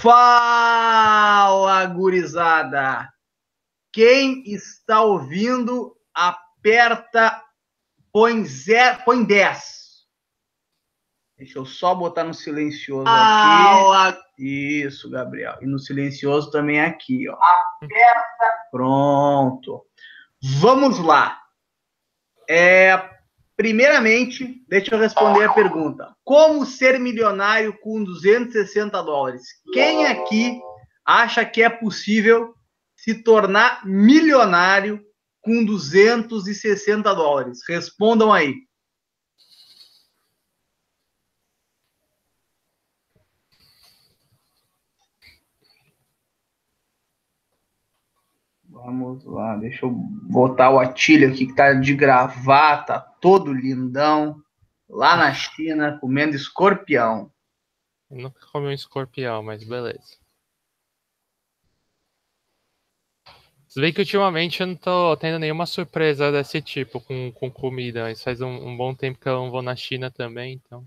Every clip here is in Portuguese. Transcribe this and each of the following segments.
Fala, gurizada! Quem está ouvindo, aperta, põe, zero, põe 10. Deixa eu só botar no silencioso Fala. aqui. Isso, Gabriel. E no silencioso também aqui, ó. Aperta. Pronto. Vamos lá. É, primeiramente, deixa eu responder a pergunta. Como ser milionário com 260 dólares? Quem aqui acha que é possível se tornar milionário com 260 dólares? Respondam aí. Vamos lá, deixa eu botar o Atílio aqui que tá de gravata, todo lindão, lá na China, comendo escorpião. Eu nunca comi um escorpião, mas beleza. Se bem que ultimamente eu não tô tendo nenhuma surpresa desse tipo com, com comida, mas faz um, um bom tempo que eu não vou na China também, então.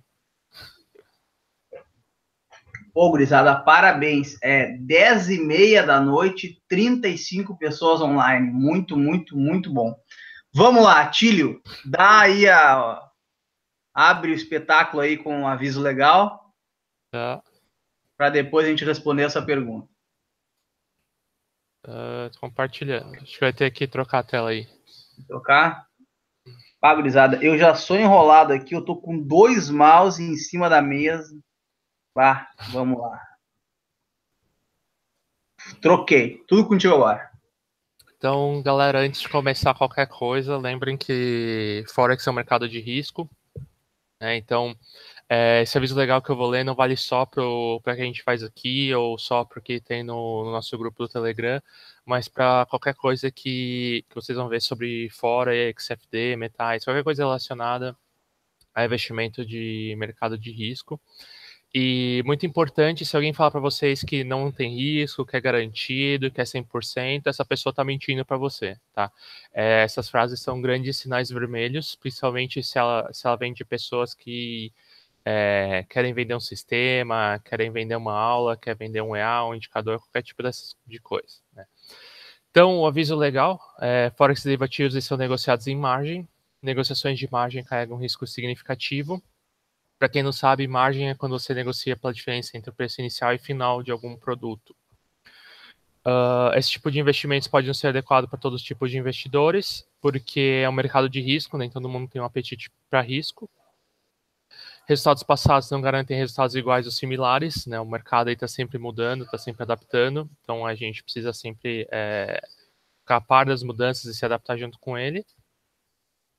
Ô, gurizada, parabéns. É 10 e meia da noite, 35 pessoas online. Muito, muito, muito bom. Vamos lá, Tílio, dá aí a. Abre o espetáculo aí com um aviso legal, Tá. para depois a gente responder essa pergunta. Tô compartilhando. Acho que vai ter que trocar a tela aí. Trocar? Pá, gurizada, eu já sou enrolado aqui, eu tô com dois mouse em cima da mesa. Vá, vamos lá. Troquei. Tudo contigo agora. Então, galera, antes de começar qualquer coisa, lembrem que Forex é um mercado de risco. né? Então, é, esse aviso legal que eu vou ler não vale só para o que a gente faz aqui ou só para o que tem no, no nosso grupo do Telegram, mas para qualquer coisa que, que vocês vão ver sobre Forex, FD, metais, qualquer coisa relacionada a investimento de mercado de risco. E muito importante, se alguém falar para vocês que não tem risco, que é garantido, que é 100%, essa pessoa está mentindo para você, tá? É, essas frases são grandes sinais vermelhos, principalmente se ela, se ela vem de pessoas que é, querem vender um sistema, querem vender uma aula, querem vender um EA, um indicador, qualquer tipo dessas, de coisa, né? Então, o aviso legal, é, Forex derivativos são negociados em margem, negociações de margem carregam um risco significativo, para quem não sabe, margem é quando você negocia pela diferença entre o preço inicial e final de algum produto. Uh, esse tipo de investimentos pode não ser adequado para todos os tipos de investidores, porque é um mercado de risco, nem todo mundo tem um apetite para risco. Resultados passados não garantem resultados iguais ou similares, né? O mercado está sempre mudando, está sempre adaptando, então a gente precisa sempre é, ficar a par das mudanças e se adaptar junto com ele.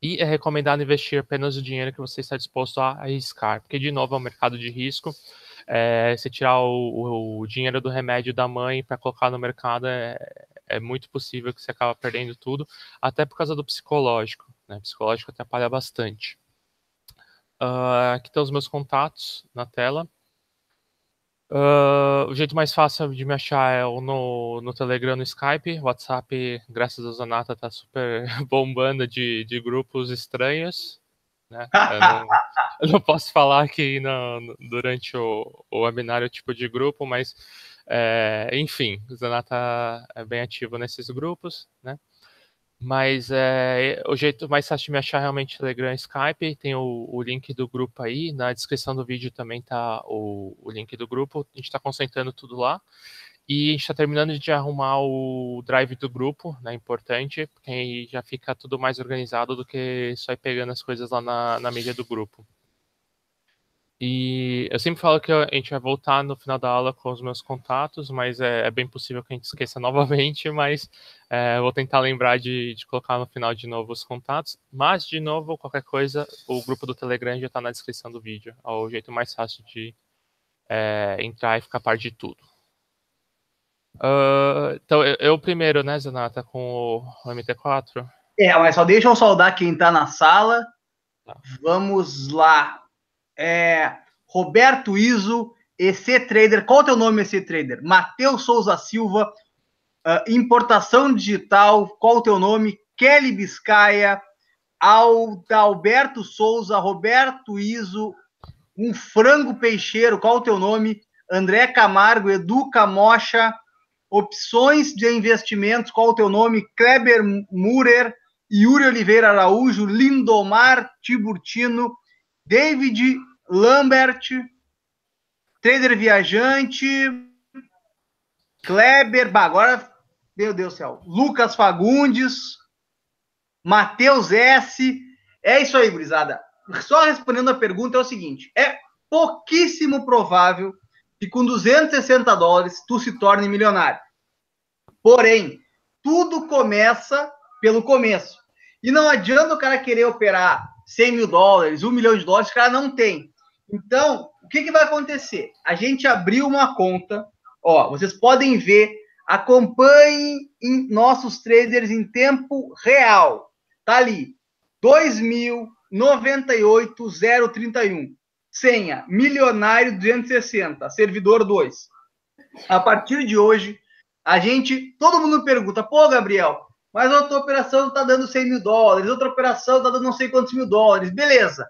E é recomendado investir apenas o dinheiro que você está disposto a arriscar, porque, de novo, é um mercado de risco. É, você tirar o, o, dinheiro do remédio da mãe para colocar no mercado é, é, muito possível que você acabe perdendo tudo, até por causa do psicológico. Né? O psicológico atrapalha bastante. Uh, aqui estão os meus contatos na tela. Uh, o jeito mais fácil de me achar é no, no Telegram, no Skype. WhatsApp, graças a Zanata, tá super bombando de, de grupos estranhos. Né? Eu, não, eu, não, posso falar aqui no, durante o, o webinar o tipo de grupo, mas é, enfim, o Zanata é bem ativo nesses grupos, né? Mas é, o jeito mais fácil de me achar realmente é Telegram e Skype. Tem o, o, link do grupo aí. Na descrição do vídeo também tá o, o link do grupo. A gente está concentrando tudo lá. E a gente está terminando de arrumar o drive do grupo, né? Importante, porque aí já fica tudo mais organizado do que só ir pegando as coisas lá na, na mídia do grupo. E eu sempre falo que a gente vai voltar no final da aula com os meus contatos, mas é, é bem possível que a gente esqueça novamente, mas é, vou tentar lembrar de, de, colocar no final de novo os contatos. Mas, de novo, qualquer coisa, o grupo do Telegram já está na descrição do vídeo. É o jeito mais fácil de é, entrar e ficar parte de tudo. Uh, então, eu, eu, primeiro, né, Zanata, com o MT4? É, mas só deixa eu saudar quem está na sala. Tá. Vamos lá. É, Roberto Iso, EC Trader. Qual é o teu nome, EC Trader? Matheus Souza Silva, uh, Importação Digital. Qual é o teu nome? Kelly Biscaia, Alberto Souza, Roberto Iso, um frango peixeiro. Qual é o teu nome? André Camargo, Edu Camocha, opções de investimentos, qual o teu nome? Kleber Murer, Yuri Oliveira Araújo, Lindomar Tiburtino, David Lambert, Trader Viajante, Kleber, bah, agora, meu Deus do céu, Lucas Fagundes, Matheus S. É isso aí, gurizada. Só respondendo a pergunta é o seguinte: é pouquíssimo provável que com 260 dólares tu se torne milionário. Porém, tudo começa pelo começo. E não adianta o cara querer operar 100 mil dólares, 1 milhão de dólares, o cara não tem. Então, o que, que vai acontecer? A gente abriu uma conta, ó, vocês podem ver, acompanhem nossos traders em tempo real. Tá ali, 2.098.031. Senha, milionário 260, servidor 2. A partir de hoje, a gente, todo mundo pergunta, pô, Gabriel, mas outra operação está dando 100 mil dólares, outra operação está dando não sei quantos mil dólares, beleza.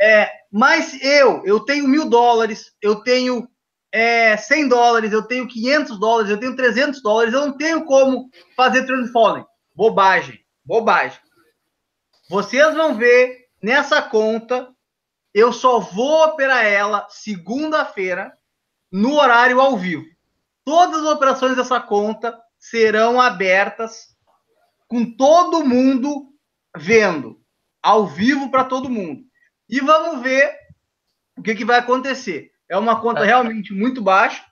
É, mas eu, eu tenho mil dólares, eu tenho é, 100 dólares, eu tenho 500 dólares, eu tenho 300 dólares, eu não tenho como fazer trend following. Bobagem, bobagem. Vocês vão ver nessa conta, eu só vou operar ela segunda-feira no horário ao vivo. Todas as operações dessa conta serão abertas com todo mundo vendo, ao vivo para todo mundo. E vamos ver o que, que vai acontecer. É uma conta é. realmente muito baixa.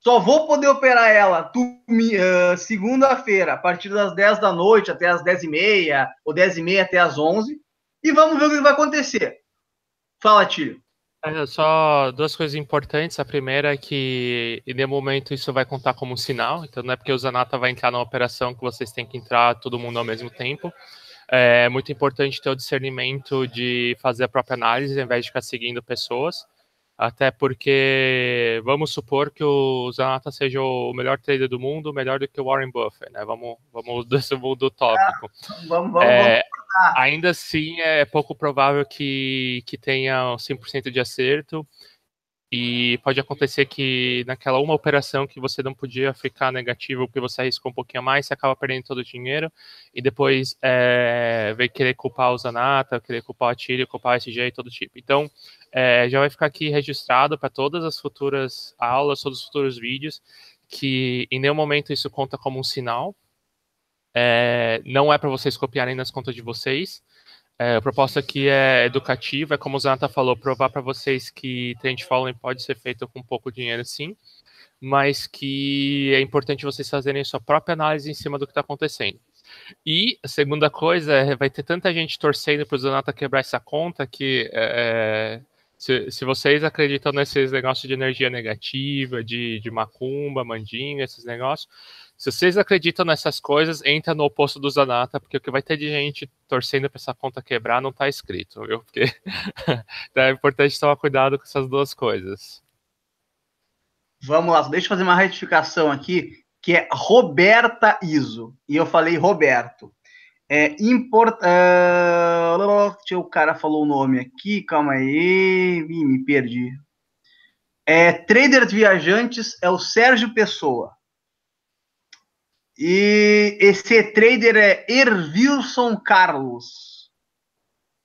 Só vou poder operar ela uh, segunda-feira, a partir das 10 da noite até as 10 e meia, ou 10 e meia até as 11. E vamos ver o que vai acontecer. Fala, Tio. É, só duas coisas importantes. A primeira é que, nenhum momento, isso vai contar como um sinal. Então, não é porque o Zanata vai entrar na operação que vocês têm que entrar todo mundo ao mesmo tempo. É muito importante ter o discernimento de fazer a própria análise, ao invés de ficar seguindo pessoas. Até porque vamos supor que o Zanata seja o melhor trader do mundo, melhor do que o Warren Buffett, né? Vamos, vamos desse mundo tópico. Ah, vamos, vamos, é, vamos ainda assim, é pouco provável que, que tenha 100% de acerto. E pode acontecer que naquela uma operação que você não podia ficar negativo porque você arriscou um pouquinho mais, você acaba perdendo todo o dinheiro e depois é, vem querer culpar o Zanata, querer culpar a Tilly, culpar SG e todo tipo. Então, é, já vai ficar aqui registrado para todas as futuras aulas, todos os futuros vídeos, que em nenhum momento isso conta como um sinal. É, não é para vocês copiarem nas contas de vocês. É, a proposta aqui é educativa, é como o Zanata falou, provar para vocês que trend following pode ser feito com pouco dinheiro sim, mas que é importante vocês fazerem sua própria análise em cima do que está acontecendo. E a segunda coisa é, vai ter tanta gente torcendo para o Zanata quebrar essa conta que é, se, se, vocês acreditam nesses negócios de energia negativa, de, de macumba, mandinga, esses negócios, se vocês acreditam nessas coisas, entra no oposto do Zanata, porque o que vai ter de gente torcendo para essa conta quebrar não está escrito, viu? Porque então é importante tomar cuidado com essas duas coisas. Vamos lá, deixa eu fazer uma retificação aqui, que é Roberta Iso. E eu falei Roberto. É import... Uh... O cara falou o nome aqui, calma aí. Me perdi. É, Traders Viajantes é o Sérgio Pessoa. E esse trader é Ervilson Carlos.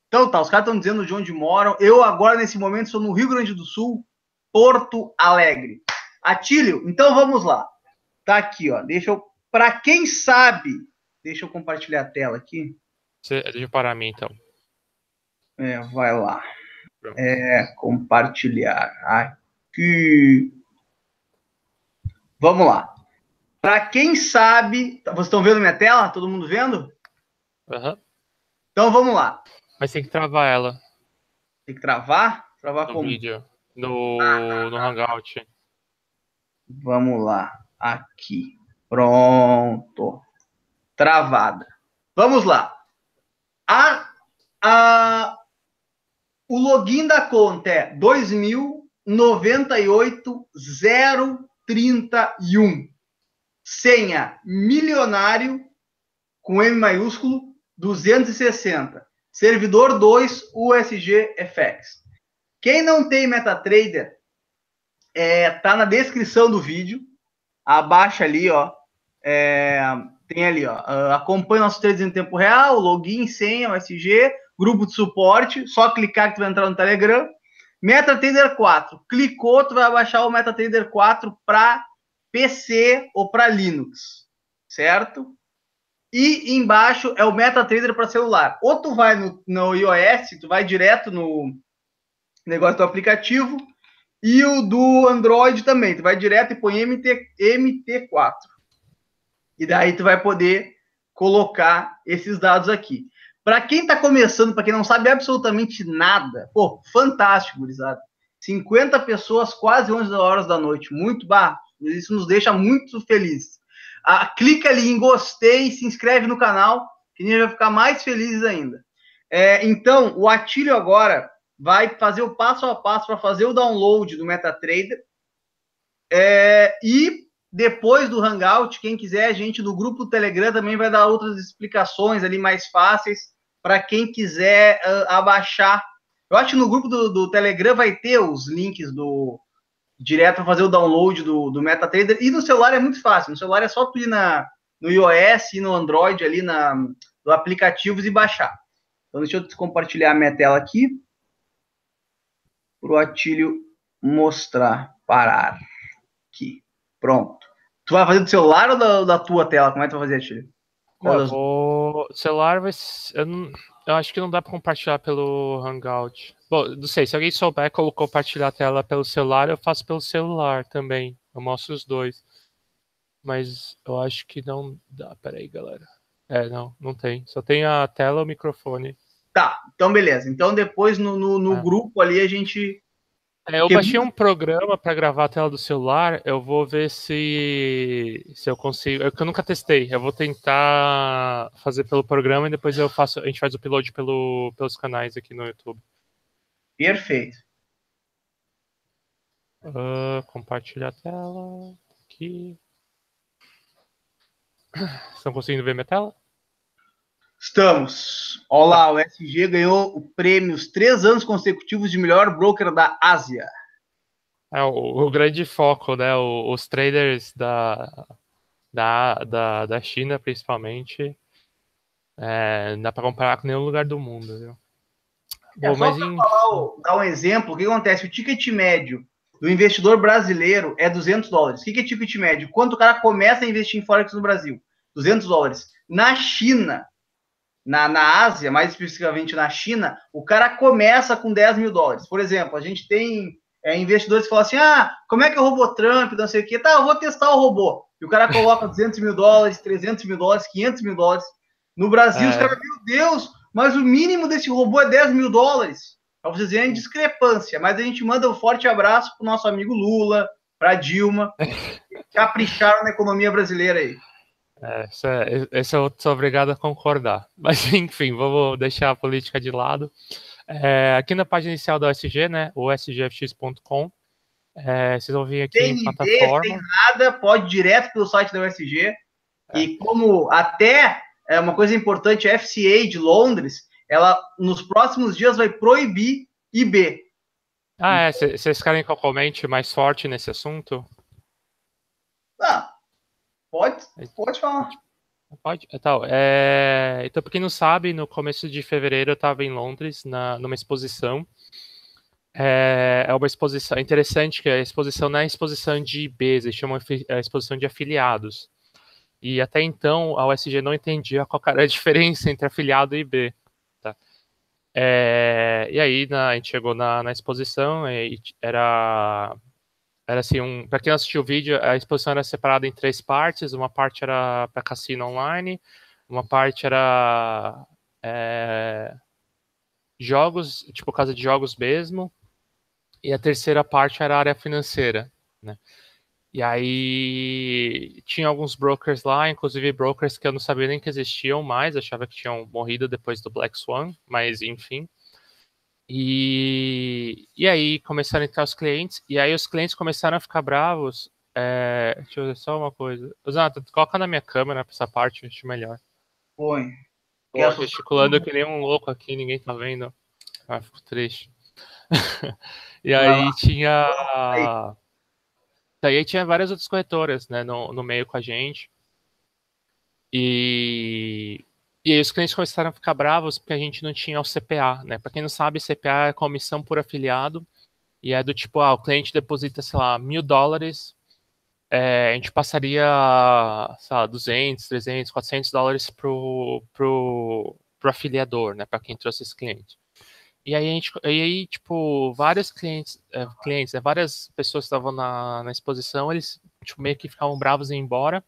Então tá, os caras estão dizendo de onde moram. Eu agora, nesse momento, sou no Rio Grande do Sul, Porto Alegre. Atílio, então vamos lá. Tá aqui, ó. Deixa eu. Para quem sabe, deixa eu compartilhar a tela aqui. deixa eu parar a mim, então. É, vai lá. É, compartilhar. Aqui. Vamos lá. Para quem sabe, vocês estão vendo minha tela? Todo mundo vendo? Uhum. Então vamos lá. Mas tem que travar ela. Tem que travar? Travar no como? vídeo. No, ah, no Hangout. Vamos lá. Aqui. Pronto. Travada. Vamos lá. A, a, o login da conta é 2098.031 senha milionário com M maiúsculo 260. Servidor 2 USG FX. Quem não tem MetaTrader, é, tá na descrição do vídeo. Abaixo ali, ó. É, tem ali, ó. Uh, acompanha nossos trades em tempo real, login, senha, USG, grupo de suporte. Só clicar que tu vai entrar no Telegram. MetaTrader 4. Clicou, tu vai baixar o MetaTrader 4 para PC ou para Linux, certo? E embaixo é o MetaTrader para celular. Ou tu vai no, no iOS, tu vai direto no negócio do aplicativo, e o do Android também. Tu vai direto e põe MT, MT4. E daí tu vai poder colocar esses dados aqui. Para quem está começando, para quem não sabe absolutamente nada, pô, fantástico, gurizada. 50 pessoas, quase 11 horas da noite. Muito barro. Isso nos deixa muito felizes. Ah, clica ali em gostei, se inscreve no canal, que a gente vai ficar mais felizes ainda. É, então, o Atílio agora vai fazer o passo a passo para fazer o download do MetaTrader. É, e depois do Hangout, quem quiser, a gente do grupo Telegram também vai dar outras explicações ali mais fáceis para quem quiser uh, abaixar. Eu acho que no grupo do, do, Telegram vai ter os links do direto para fazer o download do, do MetaTrader. E no celular é muito fácil. No celular é só tu ir na, no iOS e no Android ali na, no aplicativos e baixar. Então deixa eu compartilhar a minha tela aqui para o Atílio mostrar, parar. Aqui, pronto. Tu vai fazer do celular ou da, da tua tela? Como é que tu vai fazer, Atílio? o celular vai. Eu, não, eu acho que não dá para compartilhar pelo Hangout. Bom, não sei, se alguém souber como compartilhar a tela pelo celular, eu faço pelo celular também. Eu mostro os dois. Mas eu acho que não dá. Peraí, galera. É, não, não tem. Só tem a tela e o microfone. Tá, então beleza. Então depois no, no, no é. grupo ali a gente. É, eu baixei um programa para gravar a tela do celular. Eu vou ver se se eu consigo. É que eu nunca testei. Eu vou tentar fazer pelo programa e depois eu faço. A gente faz o upload pelo, pelos canais aqui no YouTube. Perfeito. Uh, compartilhar a tela aqui. Estão conseguindo ver minha tela? Estamos. Olá, o SG ganhou o prêmio os três anos consecutivos de melhor broker da Ásia. É, o, o grande foco, né? O, os traders da, da, da, da China, principalmente, é, dá para comparar com nenhum lugar do mundo, viu? É, Bom, mas em... falar, dar um exemplo, o que acontece? O ticket médio do investidor brasileiro é 200 dólares. O que é ticket médio? Quanto o cara começa a investir em Forex no Brasil? 200 dólares. Na China, na, na Ásia, mais especificamente na China, o cara começa com 10 mil dólares. Por exemplo, a gente tem é, investidores que falam assim: ah, como é que é o robô Trump, não sei o quê. Tá, eu vou testar o robô. E o cara coloca 200 mil dólares, 300 mil dólares, 500 mil dólares. No Brasil, é. os caras, meu Deus, mas o mínimo desse robô é 10 mil dólares. Para vocês verem a discrepância. Mas a gente manda um forte abraço para o nosso amigo Lula, para Dilma, que capricharam na economia brasileira aí. É, esse, é, sou obrigado a concordar. Mas, enfim, vamos deixar a política de lado. É, aqui na página inicial da OSG, né, o sgfx.com, é, vocês vão vir aqui tem em plataforma. Tem nada, pode ir direto pelo site da USG. É. E como até é uma coisa importante, a FCA de Londres, ela nos próximos dias vai proibir IB. Ah, é? Vocês querem que eu comente mais forte nesse assunto? Ah, Pode, pode falar. Pode. Então, é... então, para quem não sabe, no começo de fevereiro eu estava em Londres, na, numa exposição. É, é uma exposição é interessante, que a exposição não é a exposição de IBs, eles chamam a exposição de afiliados. E até então a USG não entendia qual era a diferença entre afiliado e IB. Tá? É, e aí na, a gente chegou na, na exposição e era era assim, um, para quem assistiu o vídeo, a exposição era separada em três partes. Uma parte era para cassino online, uma parte era é, jogos, tipo casa de jogos mesmo, e a terceira parte era a área financeira, né? E aí tinha alguns brokers lá, inclusive brokers que eu não sabia nem que existiam mais, achava que tinham morrido depois do Black Swan, mas enfim. E, e aí começaram a entrar os clientes, e aí os clientes começaram a ficar bravos. É, deixa eu ver só uma coisa. Zanata, coloca na minha câmera essa parte, acho melhor. Põe. Pô, gesticulando que nem um louco aqui, ninguém tá vendo. Ah, fico triste. e aí tinha. Daí tinha várias outras corretoras, né, no, no meio com a gente. E, e aí os clientes começaram a ficar bravos porque a gente não tinha o CPA, né? Para quem não sabe, CPA é comissão por afiliado e é do tipo, ah, o cliente deposita, sei lá, mil dólares, é, a gente passaria, sei lá, 200, 300, 400 dólares pro, pro, pro afiliador, né? Para quem trouxe esse cliente. E aí, a gente, e aí tipo, vários clientes, é, clientes né, várias pessoas que estavam na, na exposição, eles tipo, meio que ficavam bravos em ir embora.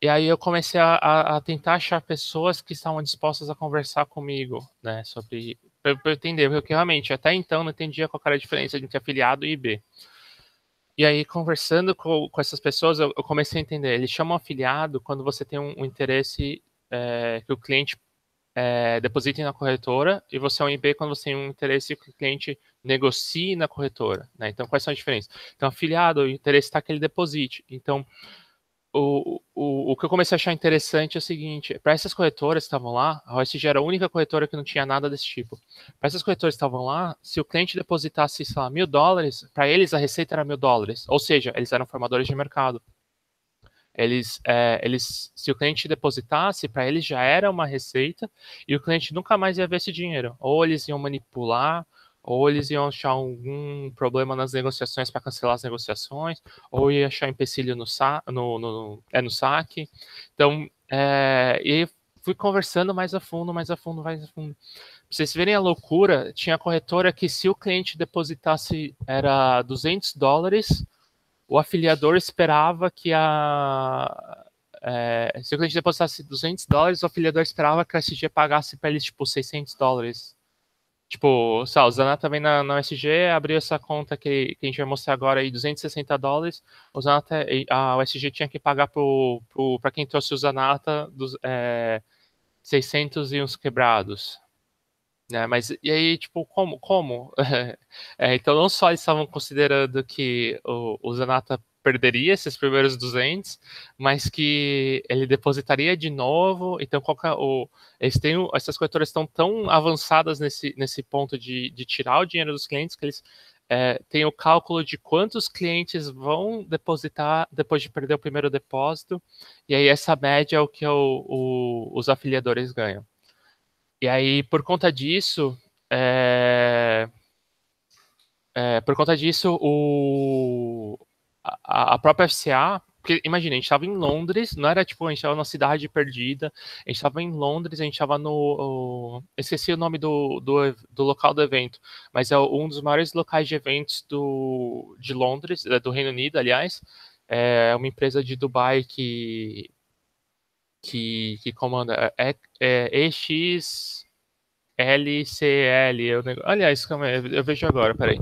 E aí eu comecei a, a, tentar achar pessoas que estavam dispostas a conversar comigo, né, sobre para eu entender, porque realmente até então não entendia qual era a diferença entre afiliado e IB. E aí, conversando com, com essas pessoas, eu, eu, comecei a entender. Eles chamam afiliado quando você tem um, um interesse é, que o cliente é, deposite na corretora, e você é um IB quando você tem um interesse que o cliente negocie na corretora. Né? Então, quais são as diferenças? Então, afiliado, o interesse está que ele deposite. Então, o, o, o que eu comecei a achar interessante é o seguinte: para essas corretoras que estavam lá, a OSG era a única corretora que não tinha nada desse tipo. Para essas corretoras que estavam lá, se o cliente depositasse, sei lá, mil dólares, para eles a receita era mil dólares. Ou seja, eles eram formadores de mercado. Eles, é, eles, se o cliente depositasse, para eles já era uma receita e o cliente nunca mais ia ver esse dinheiro. Ou eles iam manipular, ou eles iam achar algum problema nas negociações para cancelar as negociações, ou ia achar empecilho no, sa no, no, é, no saque. Então, é, e fui conversando mais a fundo, mais a fundo, mais a fundo. Pra vocês verem a loucura, tinha corretora que se o cliente depositasse era 200 dólares, o afiliador esperava que a... É, se o cliente depositasse 200 dólares, o afiliador esperava que a SG pagasse para eles, tipo, 600 dólares Tipo, sei o Zanata também na, na USG, abriu essa conta que, que a gente vai mostrar agora aí, 260 dólares. O Zanata, a USG tinha que pagar para quem trouxe o Zanata dos, é, 600 e uns quebrados. Né? Mas e aí, tipo, como? como? é, então, não só eles estavam considerando que o, o Zanata perderia esses primeiros 200, mas que ele depositaria de novo. Então, qual é o, eles têm, essas corretoras estão tão avançadas nesse, nesse ponto de, de tirar o dinheiro dos clientes que eles é, têm o cálculo de quantos clientes vão depositar depois de perder o primeiro depósito, e aí essa média é o que o, o, os afiliadores ganham. E aí, por conta disso, é, é, por conta disso, o, a, a própria FCA, porque imagina, a gente estava em Londres, não era tipo, a gente estava numa cidade perdida, a gente estava em Londres, a gente estava no. O, esqueci o nome do, do, do, local do evento, mas é um dos maiores locais de eventos do, de Londres, é, do Reino Unido, aliás. É uma empresa de Dubai que. que, que comanda. É, é EXLCL. Eu, aliás, calma aí, eu vejo agora, peraí.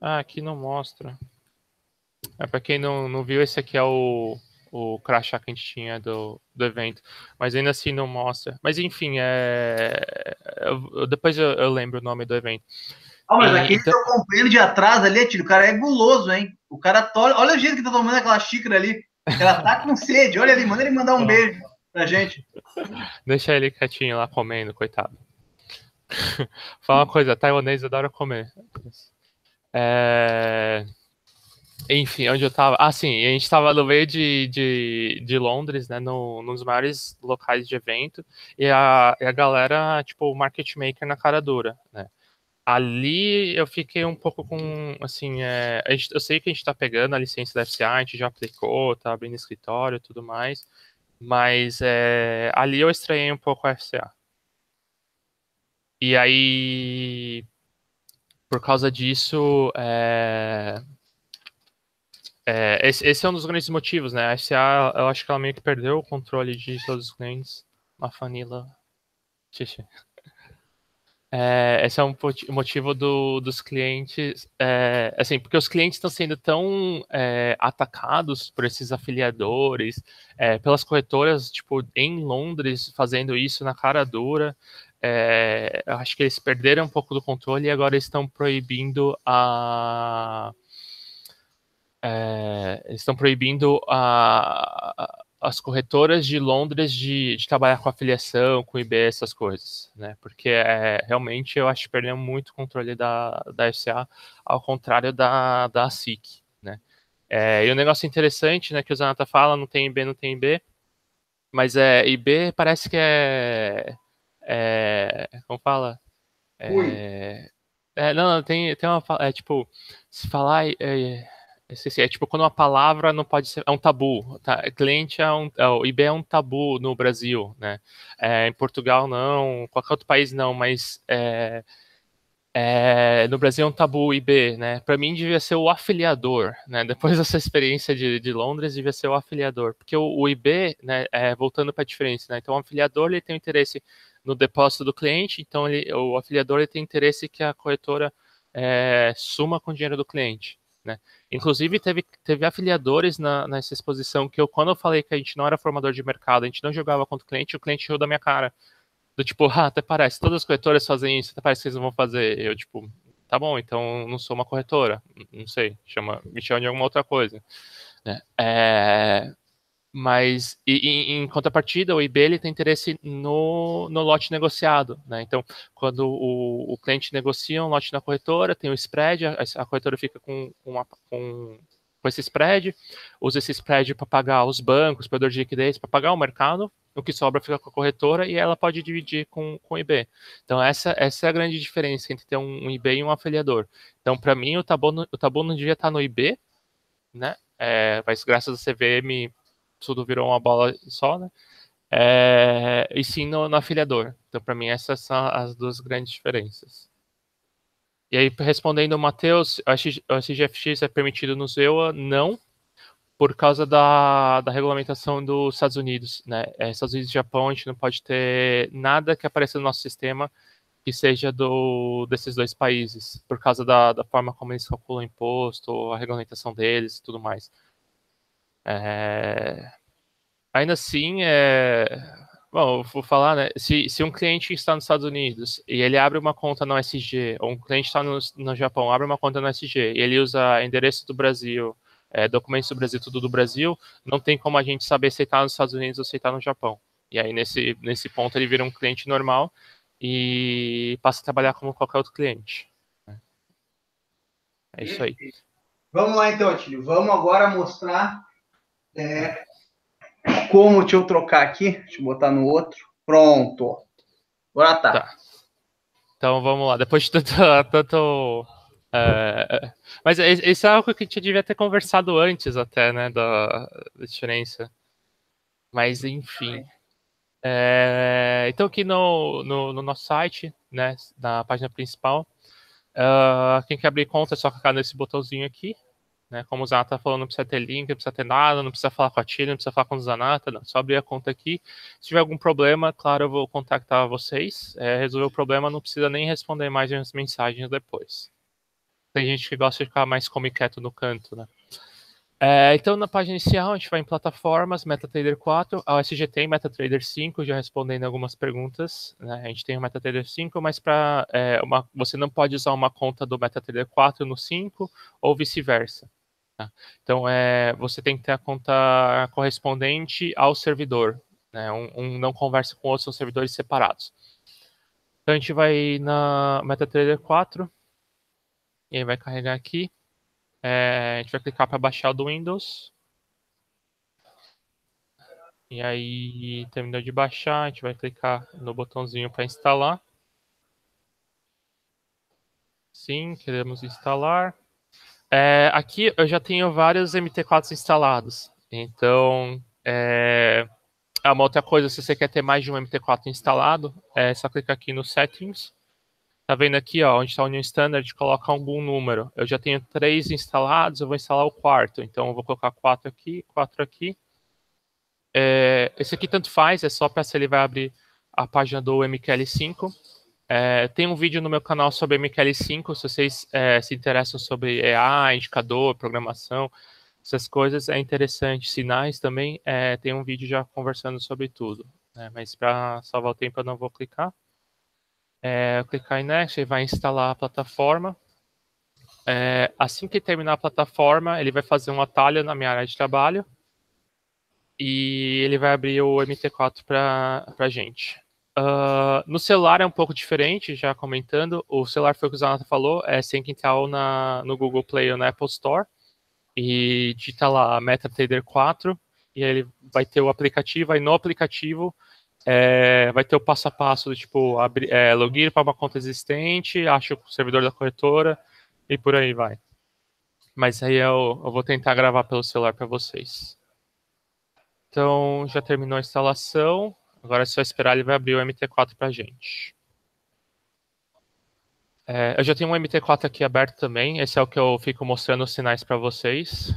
Ah, aqui não mostra. É para quem não, não viu, esse aqui é o, o crachá que a gente tinha do, do evento. Mas ainda assim não mostra. Mas enfim, é... Eu, depois eu, eu, lembro o nome do evento. Ah, mas e, aquele então... seu companheiro de atrás ali, tio, o cara é guloso, hein? O cara tolhe. Olha o jeito que tá tomando aquela xícara ali. Ela tá com sede. Olha ali, manda ele mandar um beijo pra gente. Deixa ele quietinho lá comendo, coitado. Fala uma coisa, taiwanês adora comer. É... Enfim, onde eu tava. Ah, sim, a gente tava no meio de, de, de Londres, né? No, nos maiores locais de evento. E a, e a galera, tipo, market maker na cara dura, né? Ali eu fiquei um pouco com, assim, é, gente, eu sei que a gente tá pegando a licença da FCA, a gente já aplicou, tá abrindo escritório e tudo mais, mas é, ali eu estranhei um pouco a FCA. E aí, por causa disso, é, é, esse, esse, é um dos grandes motivos, né? A FCA, eu acho que ela meio que perdeu o controle de todos os clientes. Mafanila. Xixi. É, esse é um motivo do, dos clientes, é, assim, porque os clientes estão sendo tão é, atacados por esses afiliadores, é, pelas corretoras, tipo, em Londres, fazendo isso na cara dura, é, eu acho que eles perderam um pouco do controle e agora estão proibindo a. É, estão proibindo a, as corretoras de Londres de, de, trabalhar com afiliação, com IB, essas coisas, né? Porque é, realmente eu acho que perdeu muito o controle da, da FCA, ao contrário da, da SIC, né? É, e um negócio interessante, né, que o Zanata fala, não tem IB, não tem IB, mas é, IB parece que é, é como fala? É, é, não, tem, tem uma, é tipo, se falar, é, é tipo quando uma palavra não pode ser, é um tabu, tá? Cliente é um, é, o IB é um tabu no Brasil, né? É, em Portugal não, qualquer outro país não, mas é, é, no Brasil é um tabu IB, né? Para mim devia ser o afiliador, né? Depois dessa experiência de, de Londres, devia ser o afiliador, porque o, o IB, né? É, voltando para a diferença, né? Então o afiliador ele tem o interesse no depósito do cliente, então ele, o afiliador ele tem interesse que a corretora é, suma com o dinheiro do cliente. Né? Inclusive, teve, teve afiliadores na, nessa exposição que eu, quando eu falei que a gente não era formador de mercado, a gente não jogava contra o cliente, o cliente riu da minha cara. Do tipo, ah, até parece, todas as corretoras fazem isso, até parece que eles não vão fazer. Eu, tipo, tá bom, então não sou uma corretora. Não sei, chama, me chama de alguma outra coisa. Né? É, mas e, em contrapartida o IB ele tem interesse no, no lote negociado, né? Então, quando o, o cliente negocia um lote na corretora, tem o spread, a, a corretora fica com, uma, com, com, esse spread, usa esse spread para pagar os bancos, provedor de liquidez, para pagar o mercado, o que sobra fica com a corretora e ela pode dividir com, com o IB. Então, essa, essa é a grande diferença entre ter um, um IB e um afiliador. Então, para mim, o tabu, o tabu não devia estar no IB, né? É, mas graças ao CVM tudo virou uma bola só, né? É, e sim no, no afiliador. Então, para mim, essas são as duas grandes diferenças. E aí, respondendo o Matheus, o SGFX é permitido no ZEUA? Não, por causa da, da regulamentação dos Estados Unidos. Né? É, Estados Unidos e Japão, a gente não pode ter nada que apareça no nosso sistema que seja do, desses dois países, por causa da, da forma como eles calculam o imposto, a regulamentação deles e tudo mais. É... Ainda assim, é... Bom, vou falar, né? Se, se um cliente está nos Estados Unidos e ele abre uma conta no SG, ou um cliente está no, no Japão, abre uma conta no SG e ele usa endereço do Brasil, é, documentos do Brasil, tudo do Brasil, não tem como a gente saber se está nos Estados Unidos ou se está no Japão. E aí, nesse, nesse ponto, ele vira um cliente normal e passa a trabalhar como qualquer outro cliente. É isso aí. Vamos lá, então, Tílio. Vamos agora mostrar é, como, deixa eu trocar aqui, deixa eu botar no outro. Pronto. Agora tá. tá. Então vamos lá. Depois de tanto. tanto é, mas isso é algo que a gente devia ter conversado antes, até, né? Da, da diferença. Mas enfim. É, então, aqui no, no, no, nosso site, né, na página principal, uh, quem quer abrir conta é só clicar nesse botãozinho aqui, né? Como o Zanata falou, não precisa ter link, não precisa ter nada, não precisa falar com a Tia, não precisa falar com o Zanata, não. Só abrir a conta aqui. Se tiver algum problema, claro, eu vou contactar vocês. É, resolver o problema, não precisa nem responder mais as mensagens depois. Tem gente que gosta de ficar mais como quieto no canto, né? É, então, na página inicial, a gente vai em plataformas, MetaTrader 4, a OSG tem MetaTrader 5, já respondendo algumas perguntas. Né? A gente tem o MetaTrader 5, mas para é, você não pode usar uma conta do MetaTrader 4 no 5 ou vice-versa. Tá? Então, é, você tem que ter a conta correspondente ao servidor. Né? Um, um, não conversa com outros, são servidores separados. Então, a gente vai na MetaTrader 4, e aí vai carregar aqui. É, a gente vai clicar para baixar o do Windows. E aí, terminou de baixar, a gente vai clicar no botãozinho para instalar. Sim, queremos instalar. É, aqui eu já tenho vários MT4 instalados. Então, é, é, uma outra coisa, se você quer ter mais de um MT4 instalado, é só clicar aqui no Settings. Tá vendo aqui, ó, onde está o New Standard, coloca algum número. Eu já tenho três instalados, eu vou instalar o quarto. Então, eu vou colocar quatro aqui, quatro aqui. É, esse aqui tanto faz, é só para se ele vai abrir a página do MQL5. É, tem um vídeo no meu canal sobre MQL5, se vocês é, se interessam sobre EA, indicador, programação, essas coisas, é interessante. Sinais também, é, tem um vídeo já conversando sobre tudo. Né? Mas para salvar o tempo eu não vou clicar. É, clicar em Next, ele vai instalar a plataforma. É, assim que terminar a plataforma, ele vai fazer um atalho na minha área de trabalho. e ele vai abrir o MT4 para a gente. Uh, no celular é um pouco diferente, já comentando. O celular foi o que o Zanata falou, é sem que entrar na, no Google Play ou na Apple Store. E digita lá MetaTrader 4, e aí ele vai ter o aplicativo, aí no aplicativo é, vai ter o passo a passo do tipo abrir, é, login para uma conta existente, acha o servidor da corretora e por aí vai. Mas aí eu, eu vou tentar gravar pelo celular para vocês. Então já terminou a instalação. Agora é só esperar, ele vai abrir o MT4 para a gente. É, eu já tenho um MT4 aqui aberto também. Esse é o que eu fico mostrando os sinais para vocês.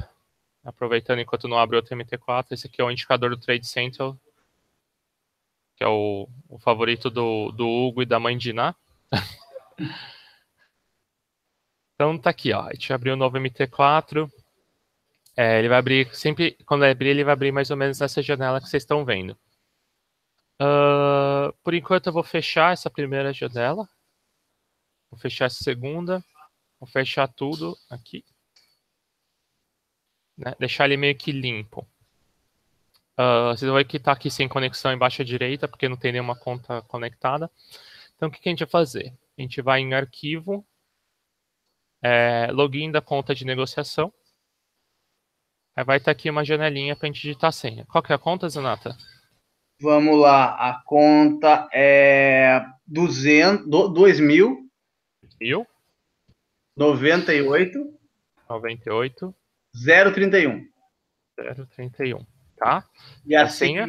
Aproveitando enquanto não abre outro MT4. Esse aqui é o indicador do Trade Central, que é o, o favorito do, do Hugo e da mãe de Iná. então tá aqui, ó. A gente abriu o novo MT4. É, ele vai abrir sempre, quando ele abrir, ele vai abrir mais ou menos nessa janela que vocês estão vendo. Uh, por enquanto eu vou fechar essa primeira janela. Vou fechar essa segunda. Vou fechar tudo aqui. Né? Deixar ele meio que limpo. Uh, vocês vão ver que está aqui sem conexão embaixo à direita, porque não tem nenhuma conta conectada. Então, o que, que a gente vai fazer? A gente vai em arquivo, é, login da conta de negociação. Aí vai estar aqui uma janelinha para a gente digitar a senha. Qual que é a conta, Zanata? Vamos lá, a conta é 200, 2000. Mil? 98. 98. 031. 031, tá? E a, a senha?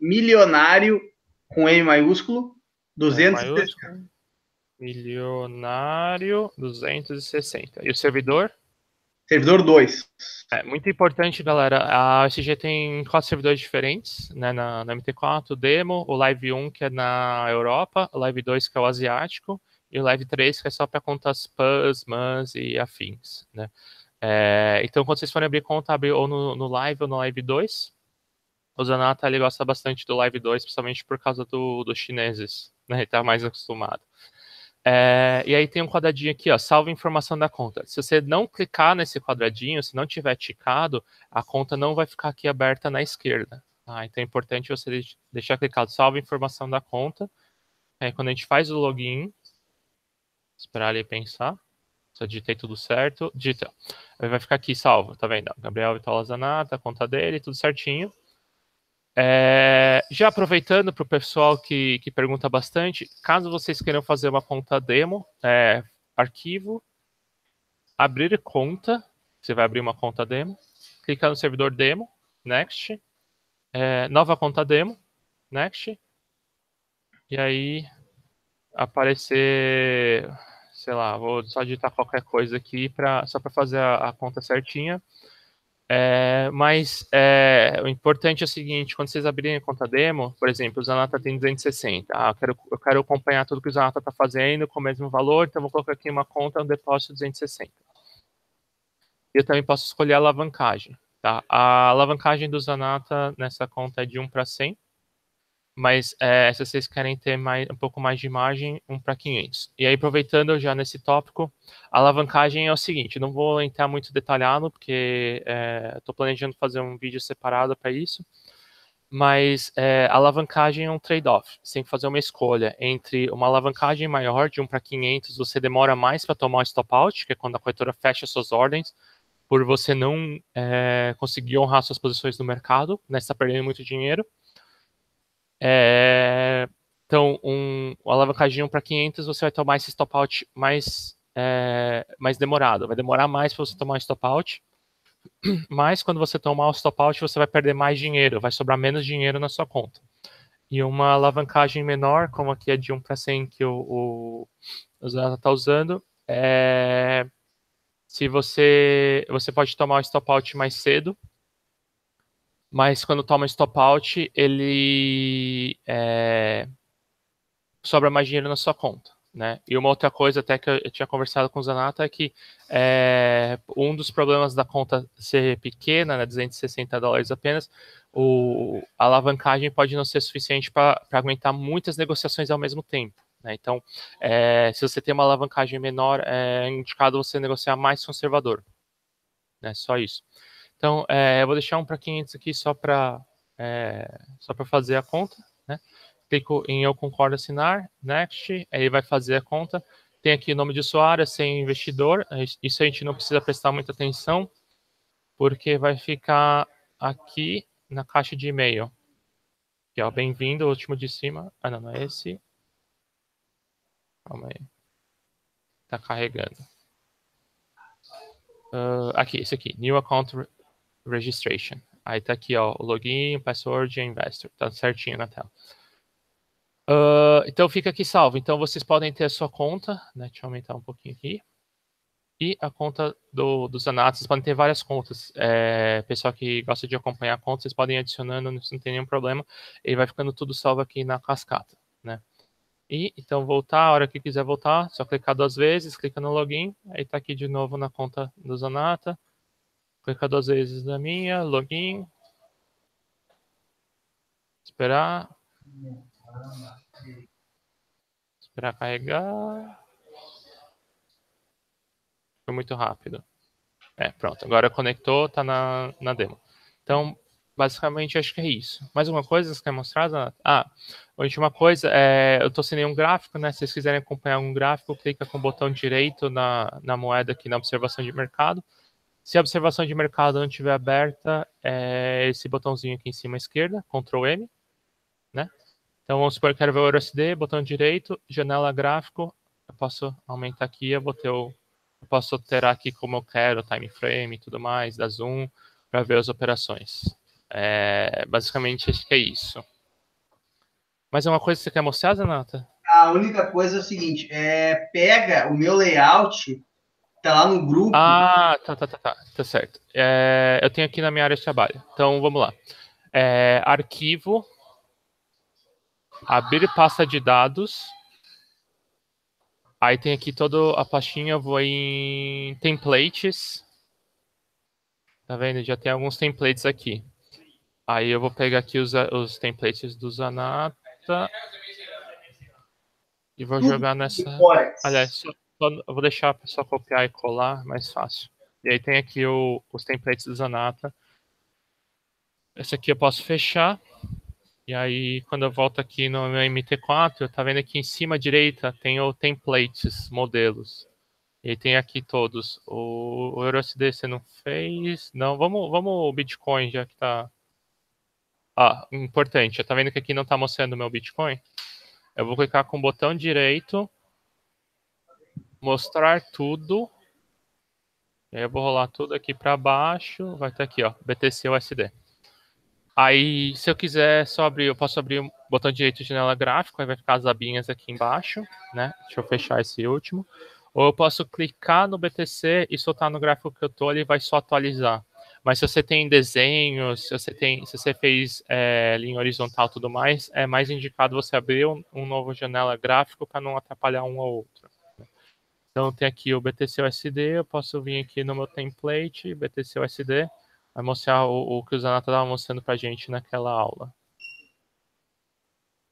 Milionário com M maiúsculo, 260. Milionário 260. E o servidor? Servidor 2. É muito importante, galera. A SG tem quatro servidores diferentes, né? Na, na, MT4, o Demo, o Live 1, que é na Europa, o Live 2, que é o asiático, e o Live 3, que é só para contas PAS, MANs e afins, né? É, então, quando vocês forem abrir conta, abre ou no, no Live ou no Live 2. O Zanata ele gosta bastante do Live 2, principalmente por causa do, dos chineses, né? Ele tá mais acostumado. É, e aí tem um quadradinho aqui, ó, salva informação da conta. Se você não clicar nesse quadradinho, se não tiver ticado, a conta não vai ficar aqui aberta na esquerda. Tá? Então é importante você deixar clicado salva informação da conta. Aí quando a gente faz o login, esperar ele pensar. Só digitei tudo certo. Digita. Aí vai ficar aqui salvo, tá vendo? Gabriel Vitola Zanata, conta dele, tudo certinho. É, já aproveitando para o pessoal que, que pergunta bastante, caso vocês queiram fazer uma conta demo, é, arquivo, abrir conta, você vai abrir uma conta demo, clicar no servidor demo, next, é, nova conta demo, next, e aí aparecer, sei lá, vou só digitar qualquer coisa aqui pra, só para fazer a, a conta certinha. É, mas é, o importante é o seguinte, quando vocês abrirem a conta demo, por exemplo, o Zanata tem 260, ah, eu quero, eu quero acompanhar tudo que o Zanata está fazendo com o mesmo valor, então vou colocar aqui uma conta, um depósito 260. Eu também posso escolher a alavancagem. Tá? A alavancagem do Zanata nessa conta é de 1 para 100, mas é, se vocês querem ter mais, um pouco mais de margem, 1 para 500. E aí, aproveitando já nesse tópico, a alavancagem é o seguinte, não vou entrar muito detalhado, porque estou é, planejando fazer um vídeo separado para isso, mas é, a alavancagem é um trade-off, você tem que fazer uma escolha entre uma alavancagem maior, de 1 para 500, você demora mais para tomar o stop-out, que é quando a corretora fecha suas ordens, por você não é, conseguir honrar suas posições no mercado, né, você está perdendo muito dinheiro, é, então, um, alavancagem para 500, você vai tomar esse stop out mais, é, mais demorado. Vai demorar mais para você tomar um stop out. Mas quando você tomar o stop out, você vai perder mais dinheiro, vai sobrar menos dinheiro na sua conta. E uma alavancagem menor, como aqui é de 1 para 100 que o, o, Zata está usando, é, se você, você pode tomar o stop out mais cedo, mas quando toma stop out, ele é, sobra mais dinheiro na sua conta. Né? E uma outra coisa até que eu tinha conversado com o Zanata é que é, um dos problemas da conta ser pequena, né, 260 dólares apenas, o, a alavancagem pode não ser suficiente para aguentar muitas negociações ao mesmo tempo. Né? Então, é, se você tem uma alavancagem menor, é indicado você negociar mais conservador. Né? Só isso. Então, é, eu vou deixar um para 500 aqui só para é, só para fazer a conta, né? Clico em eu concordo assinar, next, aí ele vai fazer a conta. Tem aqui nome de usuário, sem investidor, isso a gente não precisa prestar muita atenção, porque vai ficar aqui na caixa de e-mail. Aqui, ó, bem-vindo, último de cima. Ah, não, não é esse. Calma aí. Tá carregando. Uh, aqui, esse aqui, New Account Registration. Aí tá aqui, ó, o login, password e investor. Tá certinho na tela. Uh, então fica aqui salvo. Então vocês podem ter a sua conta, né? Deixa eu aumentar um pouquinho aqui. E a conta do, dos Zanatos, vocês podem ter várias contas. É, pessoal que gosta de acompanhar a conta, vocês podem ir adicionando, não tem nenhum problema. Ele vai ficando tudo salvo aqui na cascata, né? E então voltar, a hora que quiser voltar, só clicar duas vezes, clica no login, aí tá aqui de novo na conta do Zanata. Clica duas vezes na minha, login. Esperar. Esperar carregar. Foi muito rápido. É, pronto. Agora conectou, tá na, na demo. Então, basicamente, acho que é isso. Mais uma coisa que você quer mostrar? Ah, última coisa, é, eu estou sem nenhum gráfico, né? Se vocês quiserem acompanhar um gráfico, clica com o botão direito na, na moeda aqui na observação de mercado. Se a observação de mercado não estiver aberta, é esse botãozinho aqui em cima à esquerda, Ctrl M, né? Então vamos supor que eu quero ver o USD, botão direito, janela gráfico, eu posso aumentar aqui, eu vou ter o, eu posso alterar aqui como eu quero, time frame e tudo mais, da zoom, para ver as operações. É, basicamente acho que é isso. Mais uma coisa que você quer mostrar, Zanata? A única coisa é o seguinte, é, pega o meu layout Tá lá no grupo. Ah, tá, tá, tá, tá. Tá certo. É, eu tenho aqui na minha área de trabalho. Então, vamos lá. É, arquivo. Abrir pasta de dados. Aí tem aqui toda a pastinha, eu vou em templates. Tá vendo? Já tem alguns templates aqui. Aí eu vou pegar aqui os, os templates do Zanata. E vou jogar nessa. Aliás, eu vou deixar a pessoa copiar e colar, mais fácil. E aí tem aqui o, os templates do Zanata. Esse aqui eu posso fechar. E aí, quando eu volto aqui no meu MT4, tá vendo aqui em cima à direita tem o templates, modelos. E tem aqui todos. O, o EuroSD você não fez? Não, vamos, vamos o Bitcoin, já que tá... Ah, importante, tá vendo que aqui não tá mostrando o meu Bitcoin? Eu vou clicar com o botão direito mostrar tudo. Eu vou rolar tudo aqui para baixo. Vai estar aqui, ó, BTC USD. Aí, se eu quiser só abrir, eu posso abrir o botão direito de janela gráfico, aí vai ficar as abinhas aqui embaixo, né? Deixa eu fechar esse último. Ou eu posso clicar no BTC e soltar no gráfico que eu tô, ele vai só atualizar. Mas se você tem desenhos, se você tem, se você fez é, linha horizontal e tudo mais, é mais indicado você abrir um, um novo janela gráfico para não atrapalhar um ou outro. Então tem aqui o BTC USD, eu posso vir aqui no meu template, BTC USD, vai mostrar o, o que o Zanata estava mostrando para a gente naquela aula.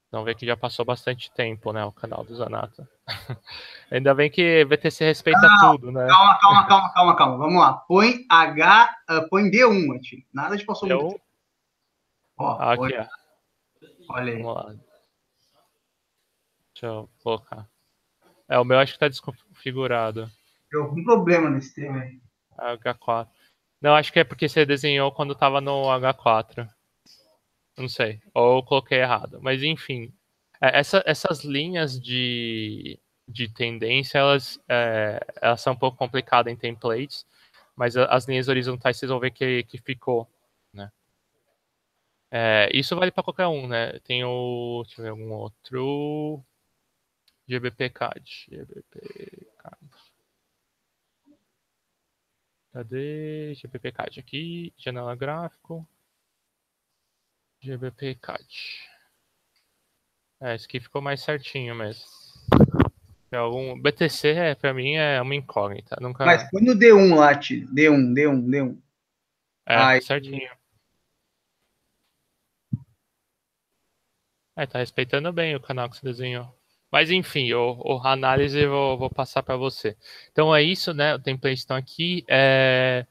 Então vê que já passou bastante tempo, né, o canal do Zanata. Ainda bem que BTC respeita tudo, né? Calma, calma, calma, calma, calma. Vamos lá. Põe H, uh, põe D1, aqui. Nada de passou D1? muito. Ó, aqui, olha. Olha aí. Vamos lá. Deixa eu colocar. É, o meu acho que tá desconfigurado. Tem algum problema nesse tema aí. H4. Não, acho que é porque você desenhou quando tava no H4. Não sei. Ou eu coloquei errado. Mas enfim. É, essa, essas linhas de, de tendência, elas, é, elas são um pouco complicadas em templates. Mas as linhas horizontais vocês vão ver que, que ficou. Né? É, isso vale para qualquer um, né? Tem o. Deixa eu ver algum outro. GBP CAD. GBP CAD. Cadê? GBP CAD aqui. Janela gráfico. GBP CAD. É, esse aqui ficou mais certinho mesmo. Algum... BTC, é, pra mim, é uma incógnita. Nunca... Mas põe no D1 lá, tio. D1, D1, D1. É, Ai. certinho. É, tá respeitando bem o canal que você desenhou. Mas enfim, o análise eu vou, vou passar para você. Então é isso, né? O template estão aqui. É...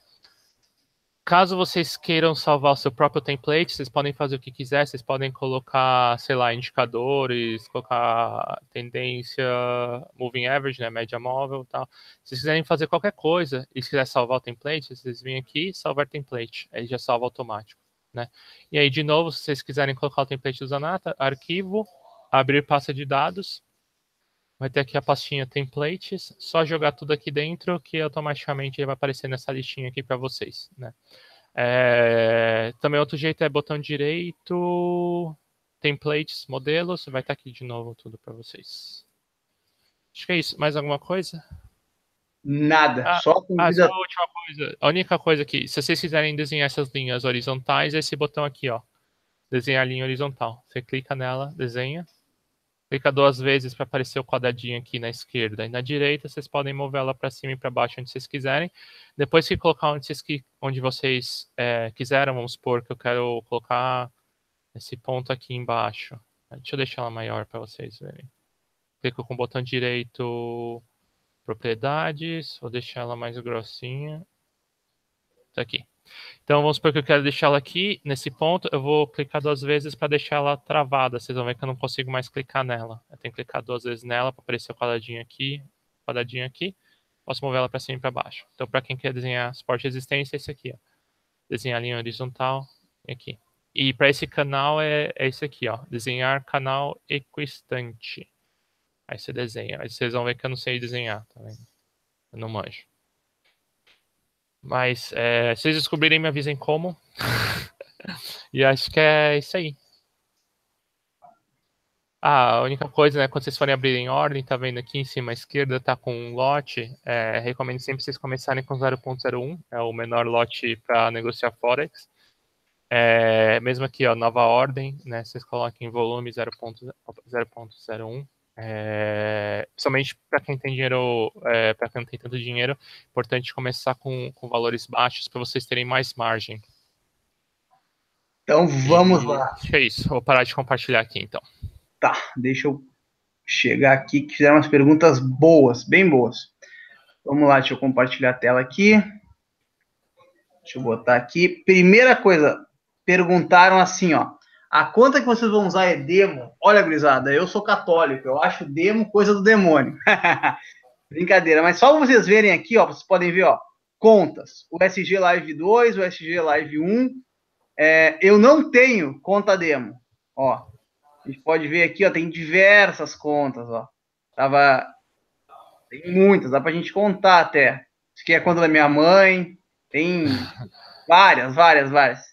caso vocês queiram salvar o seu próprio template, vocês podem fazer o que quiser, vocês podem colocar, sei lá, indicadores, colocar tendência, moving average, né, média móvel, tal. Se vocês quiserem fazer qualquer coisa e se quiser salvar o template, vocês vêm aqui, salvar template, aí já salva automático, né? E aí de novo, se vocês quiserem colocar o template do Zanata, arquivo, abrir pasta de dados, vai ter aqui a pastinha templates, só jogar tudo aqui dentro que automaticamente vai aparecer nessa listinha aqui para vocês, né? É, também outro jeito é botão direito, templates, modelos, vai estar tá aqui de novo tudo para vocês. Acho que é isso. Mais alguma coisa? Nada. Ah, só convida... ah, só a última coisa. A única coisa aqui, se vocês quiserem desenhar essas linhas horizontais, é esse botão aqui, ó. Desenhar a linha horizontal. Você clica nela, desenha. Clica duas vezes para aparecer o quadradinho aqui na esquerda. E na direita, vocês podem mover ela para cima e para baixo onde vocês quiserem. Depois que colocar onde vocês, onde vocês é, quiseram, vamos supor que eu quero colocar esse ponto aqui embaixo. Deixa eu deixar ela maior para vocês verem. Clico com o botão direito propriedades, vou deixar ela mais grossinha. Tá aqui. Então vamos supor que eu quero deixá-la aqui, nesse ponto, eu vou clicar duas vezes para deixar ela travada. Vocês vão ver que eu não consigo mais clicar nela. Eu tenho que clicar duas vezes nela para aparecer o quadradinho aqui, quadradinho aqui. Posso mover ela para cima e para baixo. Então para quem quer desenhar suporte de resistência, é esse aqui. Ó. Desenhar a linha horizontal, aqui. E para esse canal é, é esse aqui, ó. Desenhar canal equistante. Aí você desenha. Aí vocês vão ver que eu não sei desenhar, tá vendo? Eu não manjo. Mas é, se vocês descobrirem, me avisem como. e acho que é isso aí. Ah, a única coisa, né, quando vocês forem abrir em ordem, tá vendo aqui em cima à esquerda, tá com um lote. É, recomendo sempre vocês começarem com 0.01, é o menor lote para negociar Forex. É, mesmo aqui, ó, nova ordem, né, vocês coloquem volume 0.01. É, principalmente para quem tem dinheiro, é, para quem não tem tanto dinheiro, é importante começar com, com valores baixos para vocês terem mais margem. Então vamos e, lá. É isso. Vou parar de compartilhar aqui então. Tá, deixa eu chegar aqui que fizeram umas perguntas boas, bem boas. Vamos lá, deixa eu compartilhar a tela aqui. Deixa eu botar aqui. Primeira coisa, perguntaram assim, ó. A conta que vocês vão usar é demo. Olha, grisada, eu sou católico, eu acho demo coisa do demônio. Brincadeira, mas só vocês verem aqui, ó, vocês podem ver, ó, contas. O SG Live 2, o SG Live 1. É, eu não tenho conta demo, ó. A gente pode ver aqui, ó, tem diversas contas, ó. Tava tem muitas, dá pra gente contar até. Isso aqui é a conta da minha mãe, tem várias, várias, várias.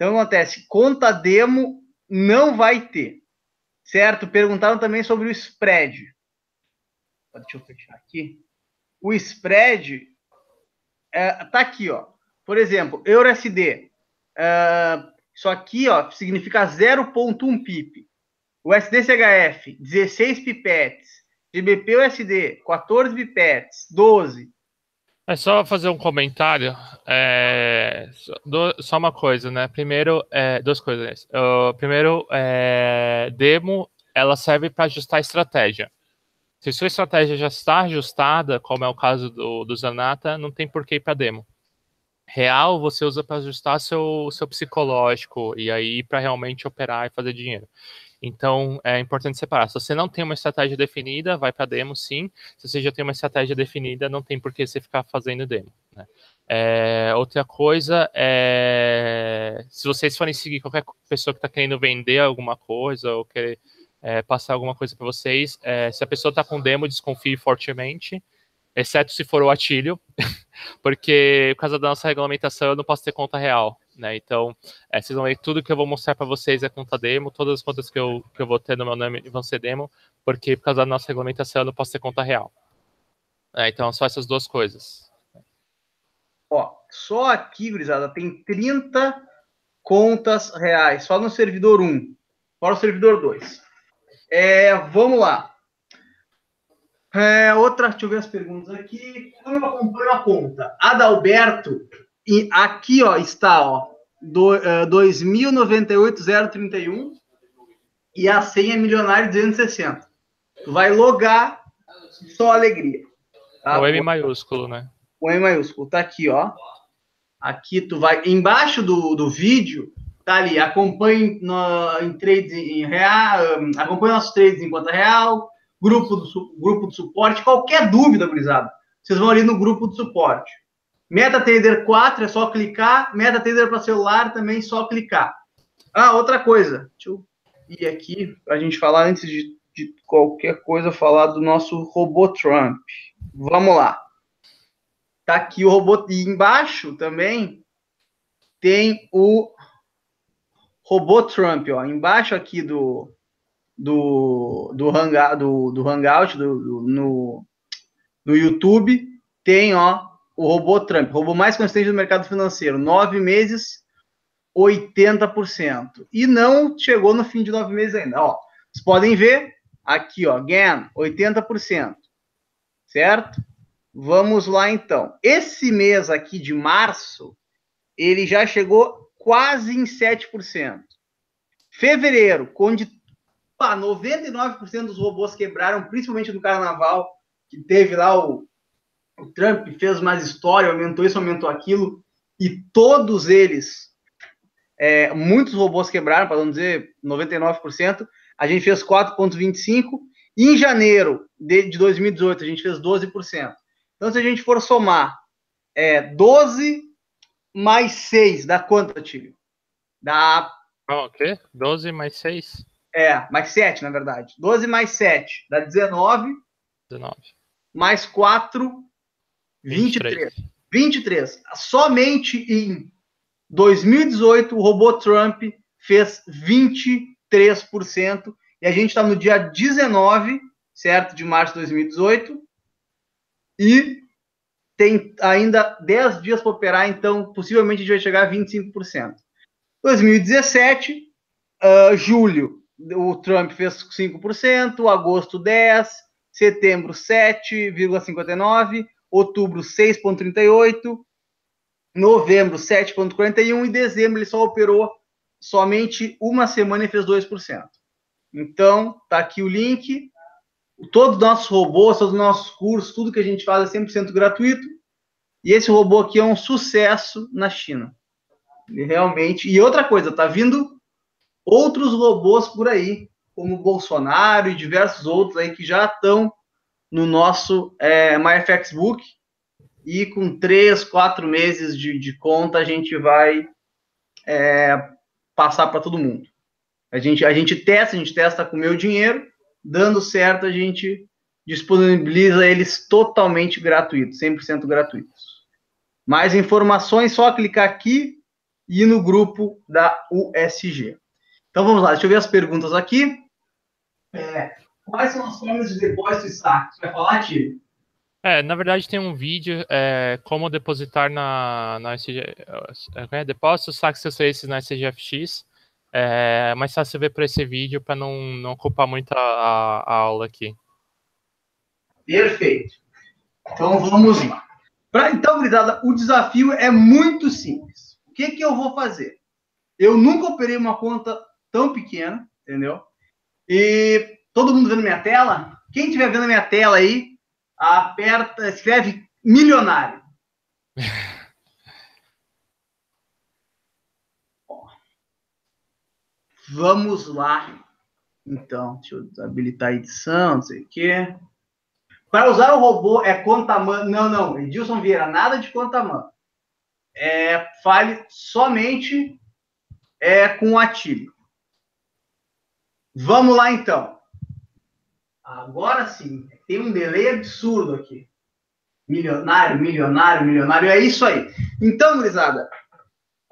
Então acontece, conta demo não vai ter. Certo? Perguntaram também sobre o spread. Deixa eu fechar aqui. O spread é, tá aqui, ó. Por exemplo, EURUSD. É, isso aqui, ó, significa 0.1 pip. O SDCHF, 16 pipetes. GBP USD, 14 pipetes, 12. É só fazer um comentário. É, só uma coisa, né? Primeiro, é, duas coisas. Primeiro, é, demo, ela serve para ajustar a estratégia. Se sua estratégia já está ajustada, como é o caso do, do Zanata, não tem por que ir para demo. Real, você usa para ajustar seu, seu psicológico e aí para realmente operar e fazer dinheiro. Então, é importante separar. Se você não tem uma estratégia definida, vai para demo, sim. Se você já tem uma estratégia definida, não tem por que você ficar fazendo demo. Né? É, outra coisa é, se vocês forem seguir qualquer pessoa que está querendo vender alguma coisa ou querer é, passar alguma coisa para vocês, é, se a pessoa está com demo, desconfie fortemente exceto se for o atilho, porque por causa da nossa regulamentação eu não posso ter conta real, né? Então, é, vocês vão ver tudo que eu vou mostrar para vocês é conta demo, todas as contas que eu, que eu vou ter no meu nome vão ser demo, porque por causa da nossa regulamentação eu não posso ter conta real. É, então, só essas duas coisas. Ó, só aqui, gurizada, tem 30 contas reais, só no servidor 1, fora o servidor 2. É, vamos lá. É, outra, deixa eu ver as perguntas aqui. Como eu acompanho a conta? Adalberto, e aqui ó, está ó, do, uh, 2098.031 e a senha é milionário 260. Tu vai logar, só alegria. Tá? O M maiúsculo, né? O M maiúsculo, tá aqui, ó. Aqui tu vai embaixo do, do vídeo, tá ali, acompanhe no, em trades em real, acompanhe nossos trades em conta real, grupo do, grupo de suporte, qualquer dúvida, gurizada, vocês vão ali no grupo de suporte. MetaTrader 4 é só clicar, MetaTrader para celular também é só clicar. Ah, outra coisa, deixa eu ir aqui para a gente falar antes de, de qualquer coisa, falar do nosso robô Trump. Vamos lá. Tá aqui o robô e embaixo também tem o robô Trump, ó. Embaixo aqui do do do hangout do, do hangout do, do, no no YouTube tem, ó, o robô Trump, robô mais consistente do mercado financeiro, nove meses, 80%. E não chegou no fim de nove meses ainda. Ó, vocês podem ver aqui, ó, GAN, 80%. Certo? Vamos lá então. Esse mês aqui de março, ele já chegou quase em 7%. Fevereiro, onde pá, 99% dos robôs quebraram, principalmente no carnaval, que teve lá o, o Trump, fez mais história, aumentou isso, aumentou aquilo, e todos eles, é, muitos robôs quebraram, para não dizer 99%, a gente fez 4,25%, e em janeiro de, de 2018 a gente fez 12%. Então, se a gente for somar é, 12 mais 6, dá quanto, Tílio? Dá. Oh, o quê? 12 mais 6? É, mais 7, na verdade. 12 mais 7 dá 19. 19. Mais 4, 23. 23. 23. Somente em 2018, o robô Trump fez 23%. E a gente está no dia 19, certo? De março de 2018 e tem ainda 10 dias para operar, então possivelmente a gente vai chegar a 25%. 2017, uh, julho, o Trump fez 5%, agosto 10%, setembro 7,59%, outubro 6,38%, novembro 7,41% e dezembro ele só operou somente uma semana e fez 2%. Então, tá aqui o link todos os nossos robôs, todos os nossos cursos, tudo que a gente faz é 100% gratuito. E esse robô aqui é um sucesso na China. Realmente. E outra coisa, tá vindo outros robôs por aí, como o Bolsonaro e diversos outros aí que já estão no nosso é, MyFXBook. E com três, quatro meses de, de conta, a gente vai é, passar para todo mundo. A gente, a gente testa, a gente testa com o meu dinheiro dando certo, a gente disponibiliza eles totalmente gratuitos, 100% gratuitos. Mais informações, só clicar aqui e no grupo da USG. Então vamos lá, deixa eu ver as perguntas aqui. É, quais são as formas de depósito e saque? Você vai falar, Tio? É, na verdade tem um vídeo é, como depositar na, na SG, é, é, depósito, saque seus na SGFX. É mais fácil ver por esse vídeo para não, não ocupar muito a, a, a, aula aqui. Perfeito. Então vamos lá. Pra, então, gurizada, o desafio é muito simples. O que, que eu vou fazer? Eu nunca operei uma conta tão pequena, entendeu? E todo mundo vendo minha tela? Quem estiver vendo minha tela aí, aperta, escreve milionário. Vamos lá. Então, deixa eu habilitar a edição, não sei o quê. Para usar o robô é conta-man. Não, não, Edilson Vieira, nada de conta-man. É, fale somente é, com o Atílio. Vamos lá, então. Agora sim, tem um delay absurdo aqui. Milionário, milionário, milionário, é isso aí. Então, gurizada,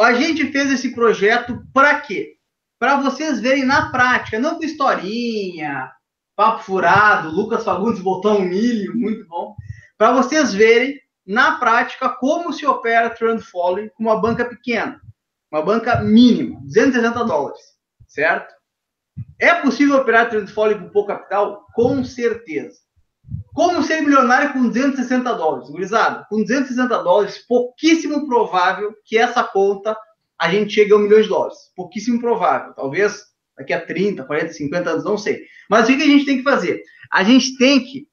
a gente fez esse projeto para quê? para vocês verem na prática, não com historinha, papo furado, Lucas Fagundes botou um milho, muito bom, para vocês verem na prática como se opera Trend Folly com uma banca pequena, uma banca mínima, 260 dólares, certo? É possível operar Trend Folly com pouco capital? Com certeza. Como ser milionário com 260 dólares? Gurizada, com 260 dólares, pouquíssimo provável que essa conta a gente chega a um milhão de dólares. Pouquíssimo provável. Talvez daqui a 30, 40, 50 anos, não sei. Mas o que a gente tem que fazer? A gente tem que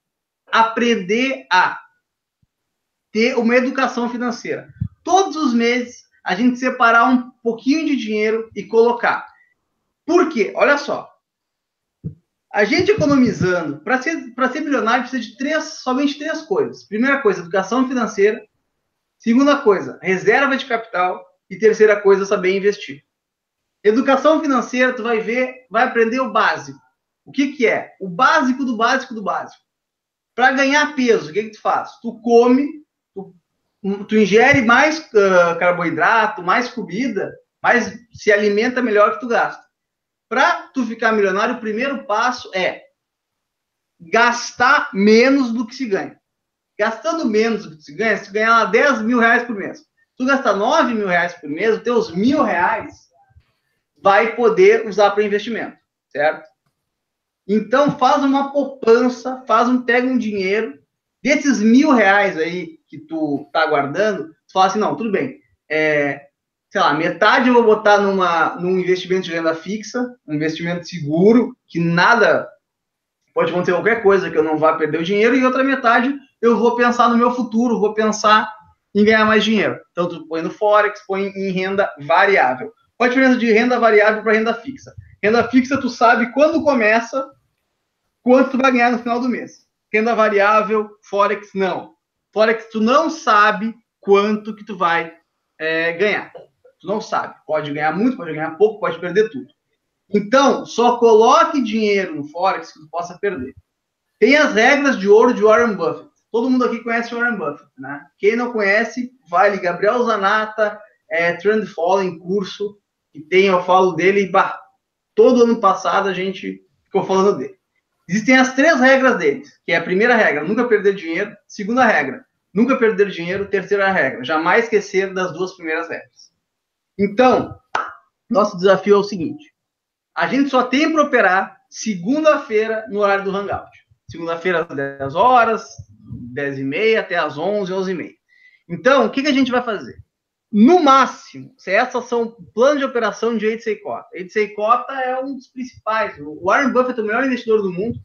aprender a ter uma educação financeira. todos os meses a gente separar um pouquinho de dinheiro e colocar. Por quê? Olha só. A gente economizando, para ser, ser milionário, precisa de três, somente três coisas. Primeira coisa, educação financeira. Segunda coisa, reserva de capital. E terceira coisa, saber investir. Educação financeira, tu vai ver, vai aprender o básico. O que, que é? O básico do básico do básico. Para ganhar peso, o que, que tu faz? Tu come, tu, tu ingere mais uh, carboidrato, mais comida, mais se alimenta melhor que tu gasta. Para tu ficar milionário, o primeiro passo é gastar menos do que se ganha. Gastando menos do que se ganha, se ganhar 10 mil reais por mês. Tu gastar 9 mil reais por mês, os teus mil reais vai poder usar para investimento, certo? Então faz uma poupança, faz um pega um dinheiro desses mil reais aí que tu tá guardando, tu fala assim, não, tudo bem, é, sei lá, metade eu vou botar numa, num investimento de renda fixa, um investimento seguro, que nada pode acontecer qualquer coisa que eu não vá perder o dinheiro, e outra metade eu vou pensar no meu futuro, vou pensar em ganhar mais dinheiro. Então, tu põe no Forex, põe em renda variável. Qual a diferença de renda variável para renda fixa? Renda fixa, tu sabe quando começa, quanto tu vai ganhar no final do mês. Renda variável, Forex, não. Forex, tu não sabe quanto que tu vai é, ganhar. Tu não sabe. Pode ganhar muito, pode ganhar pouco, pode perder tudo. Então, só coloque dinheiro no Forex que tu possa perder. Tem as regras de ouro de Warren Buffett. Todo mundo aqui conhece Warren Buffett, né? Quem não conhece, vale Gabriel Zanata, é, Trend Following curso que tem, eu falo dele, bah, todo ano passado a gente ficou falando dele. Existem as três regras deles, que é a primeira regra, nunca perder dinheiro, segunda regra, nunca perder dinheiro, terceira regra, jamais esquecer das duas primeiras regras. Então, nosso desafio é o seguinte, a gente só tem para operar segunda-feira no horário do Hangout. Segunda-feira às 10 horas, 10 e meia, até às 11, 11 e meia. Então, o que, que a gente vai fazer? No máximo, se essas são plano de operação de Eidsei Cota. Eidsei Cota é um dos principais. O Warren Buffett é o melhor investidor do mundo,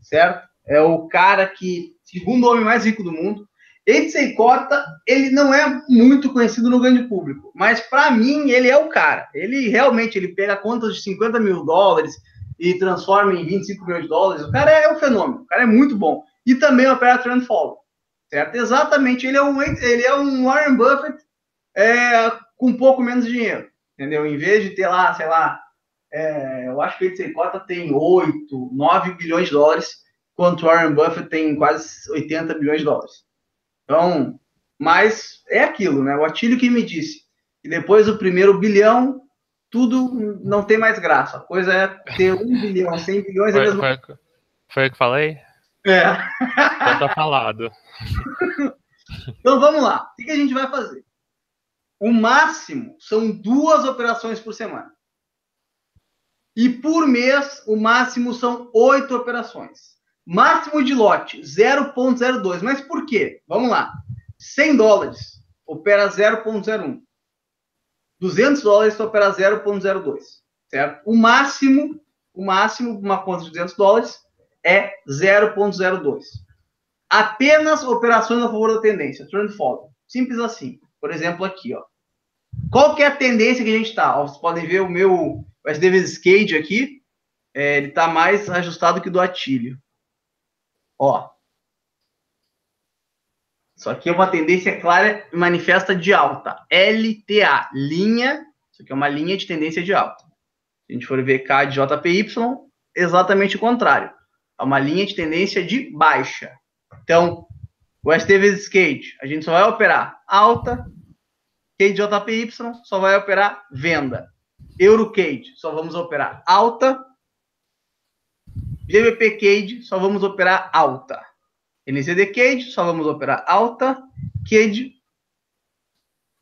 certo? É o cara que, segundo o homem mais rico do mundo. Eidsei Cota, ele não é muito conhecido no grande público, mas para mim ele é o cara. Ele realmente ele pega contas de 50 mil dólares e transforma em 25 milhões de dólares. O cara é um fenômeno, o cara é muito bom. E também opera trend follow, certo? Exatamente, ele é um, ele é um Warren Buffett é, com um pouco menos dinheiro, entendeu? Em vez de ter lá, sei lá, é, eu acho que o Cota tem 8, 9 bilhões de dólares, enquanto o Warren Buffett tem quase 80 bilhões de dólares. Então, mas é aquilo, né? O Atílio que me disse que depois do primeiro bilhão, tudo não tem mais graça. A coisa é ter um bilhão, 100 bilhões... Foi, é mesmo... foi, foi o que falei? É. Já tá falado. então vamos lá. O que a gente vai fazer? O máximo são duas operações por semana. E por mês, o máximo são oito operações. Máximo de lote, 0,02. Mas por quê? Vamos lá. 100 dólares, opera 0,01. 200 dólares, opera 0,02. Certo? O máximo, o máximo, uma conta de 200 dólares, é 0,02. Apenas operações a favor da tendência, trend follow. Simples assim. Por exemplo, aqui, ó. Qual que é a tendência que a gente está? Vocês podem ver o meu SD vezes Cage aqui. É, ele está mais ajustado que do Atílio. Ó. Isso aqui é uma tendência clara e manifesta de alta. LTA, linha. Isso aqui é uma linha de tendência de alta. Se a gente for ver K de JPY, exatamente o contrário. É uma linha de tendência de baixa. Então, o ST vezes Cage, a gente só vai operar alta, CADE só vai operar venda. EuroCade só vamos operar alta. GBP Cade só vamos operar alta. NCD Cade só vamos operar alta. Cade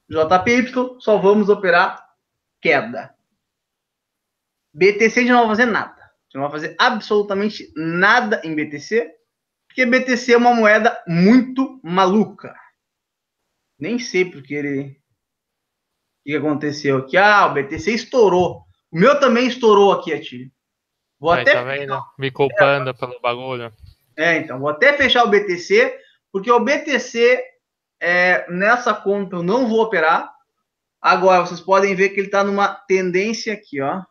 JPY só vamos operar queda. BTC não vai fazer nada. Não vai fazer absolutamente nada em BTC, porque BTC é uma moeda muito maluca. Nem sei porque ele que aconteceu aqui? Ah, o BTC estourou. O meu também estourou aqui, Atílio. Vou Aí, até tá vendo? Me culpando é, pelo bagulho. É, então, vou até fechar o BTC, porque o BTC é, nessa conta eu não vou operar. Agora, vocês podem ver que ele está numa tendência aqui, ó.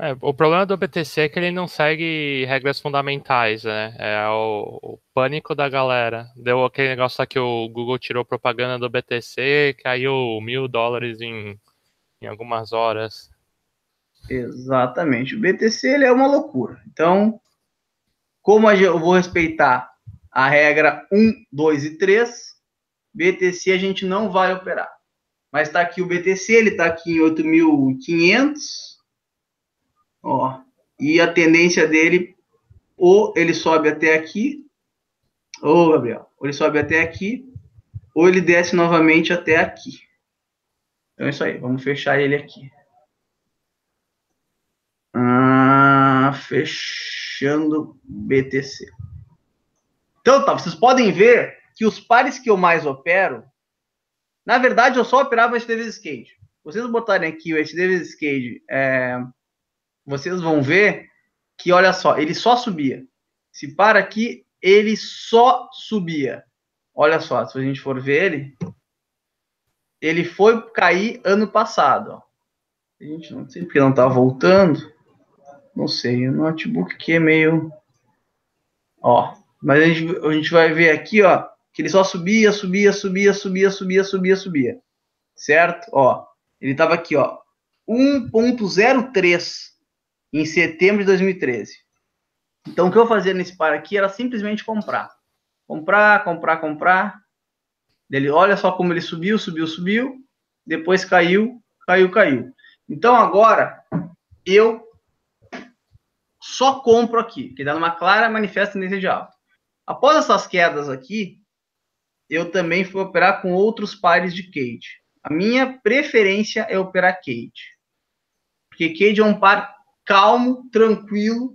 É, o problema do BTC é que ele não segue regras fundamentais, né? É o, o, pânico da galera. Deu aquele negócio lá que o Google tirou propaganda do BTC, caiu mil dólares em, em algumas horas. Exatamente. O BTC ele é uma loucura. Então, como eu vou respeitar a regra 1, 2 e 3, BTC a gente não vai operar. Mas está aqui o BTC, ele está aqui em 8.500 Ó, e a tendência dele, ou ele sobe até aqui, ou Gabriel, ou ele sobe até aqui, ou ele desce novamente até aqui. Então é isso aí, vamos fechar ele aqui. Ah, fechando BTC. Então tá, vocês podem ver que os pares que eu mais opero, na verdade eu só operava o Skate. Vocês botarem aqui o Skate é, vocês vão ver que, olha só, ele só subia. Se para aqui, ele só subia. Olha só, se a gente for ver ele, ele foi cair ano passado. Ó. A gente não sei porque não tá voltando. Não sei, o notebook aqui é meio. Ó, mas a gente, a gente vai ver aqui, ó, que ele só subia, subia, subia, subia, subia, subia, subia. Certo? Ó, ele tava aqui, ó, 1.03 em setembro de 2013. Então, o que eu fazia nesse par aqui era simplesmente comprar. Comprar, comprar, comprar. Ele, olha só como ele subiu, subiu, subiu. Depois caiu, caiu, caiu. Então, agora, eu só compro aqui, que dá uma clara manifesta tendência de alta. Após essas quedas aqui, eu também fui operar com outros pares de Cade. A minha preferência é operar Cade. Porque Cade é um par calmo, tranquilo,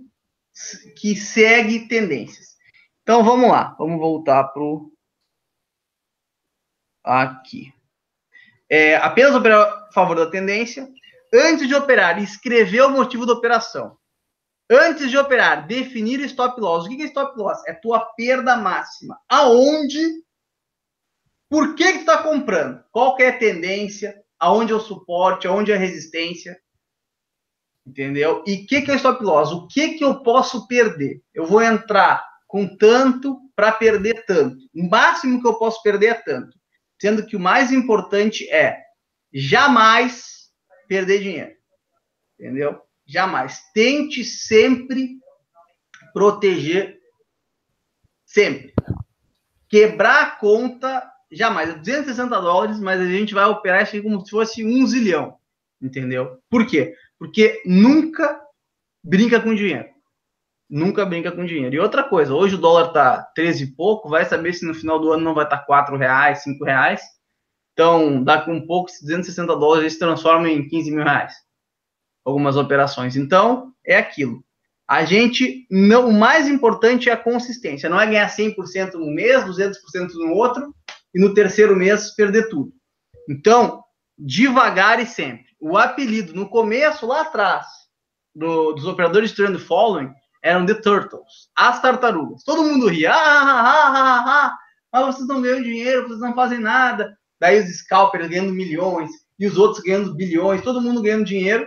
que segue tendências. Então vamos lá, vamos voltar para aqui. É, apenas operar a favor da tendência. Antes de operar, escrever o motivo da operação. Antes de operar, definir stop loss. O que é stop loss? É tua perda máxima. Aonde? Por que que tu está comprando? Qual é a tendência? Aonde é o suporte? Aonde é a resistência? Entendeu? E o que, que é stop loss? O que, que eu posso perder? Eu vou entrar com tanto para perder tanto. O máximo que eu posso perder é tanto. Sendo que o mais importante é jamais perder dinheiro. Entendeu? Jamais. Tente sempre proteger. Sempre. Quebrar a conta, jamais. É 260 dólares, mas a gente vai operar isso como se fosse um zilhão. Entendeu? Por quê? Porque nunca brinca com dinheiro. Nunca brinca com dinheiro. E outra coisa, hoje o dólar tá 13 e pouco, vai saber se no final do ano não vai estar tá 4 reais, 5 reais. Então, daqui um pouco, 260 dólares se transforma em 15 mil reais. Algumas operações. Então, é aquilo. A gente, não, o mais importante é a consistência. Não é ganhar 100% no mês, 200% no outro, e no terceiro mês perder tudo. Então, devagar e sempre o apelido no começo, lá atrás, do, dos operadores de trend following, eram The Turtles, as tartarugas. Todo mundo ria, ah, ah, ah, ah, ah, ah, vocês não ganham dinheiro, vocês não fazem nada. Daí os scalpers ganhando milhões e os outros ganhando bilhões, todo mundo ganhando dinheiro.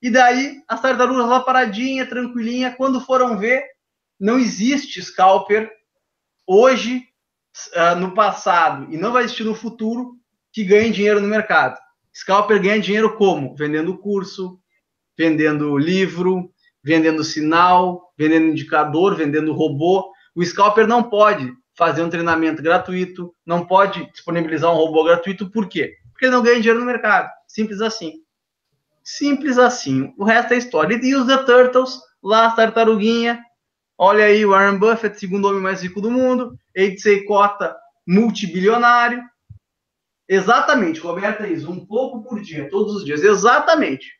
E daí as tartarugas lá paradinha, tranquilinha, quando foram ver, não existe scalper hoje, uh, no passado, e não vai existir no futuro, que ganhe dinheiro no mercado. Scalper ganha dinheiro como? Vendendo curso, vendendo livro, vendendo sinal, vendendo indicador, vendendo robô. O Scalper não pode fazer um treinamento gratuito, não pode disponibilizar um robô gratuito, por quê? Porque não ganha dinheiro no mercado. Simples assim. Simples assim. O resto é história. E os The Turtles, lá as tartaruguinha. Olha aí o Warren Buffett, segundo homem mais rico do mundo. Eidsei Cota, multibilionário. Exatamente, Roberto, é isso. Um pouco por dia, todos os dias. Exatamente.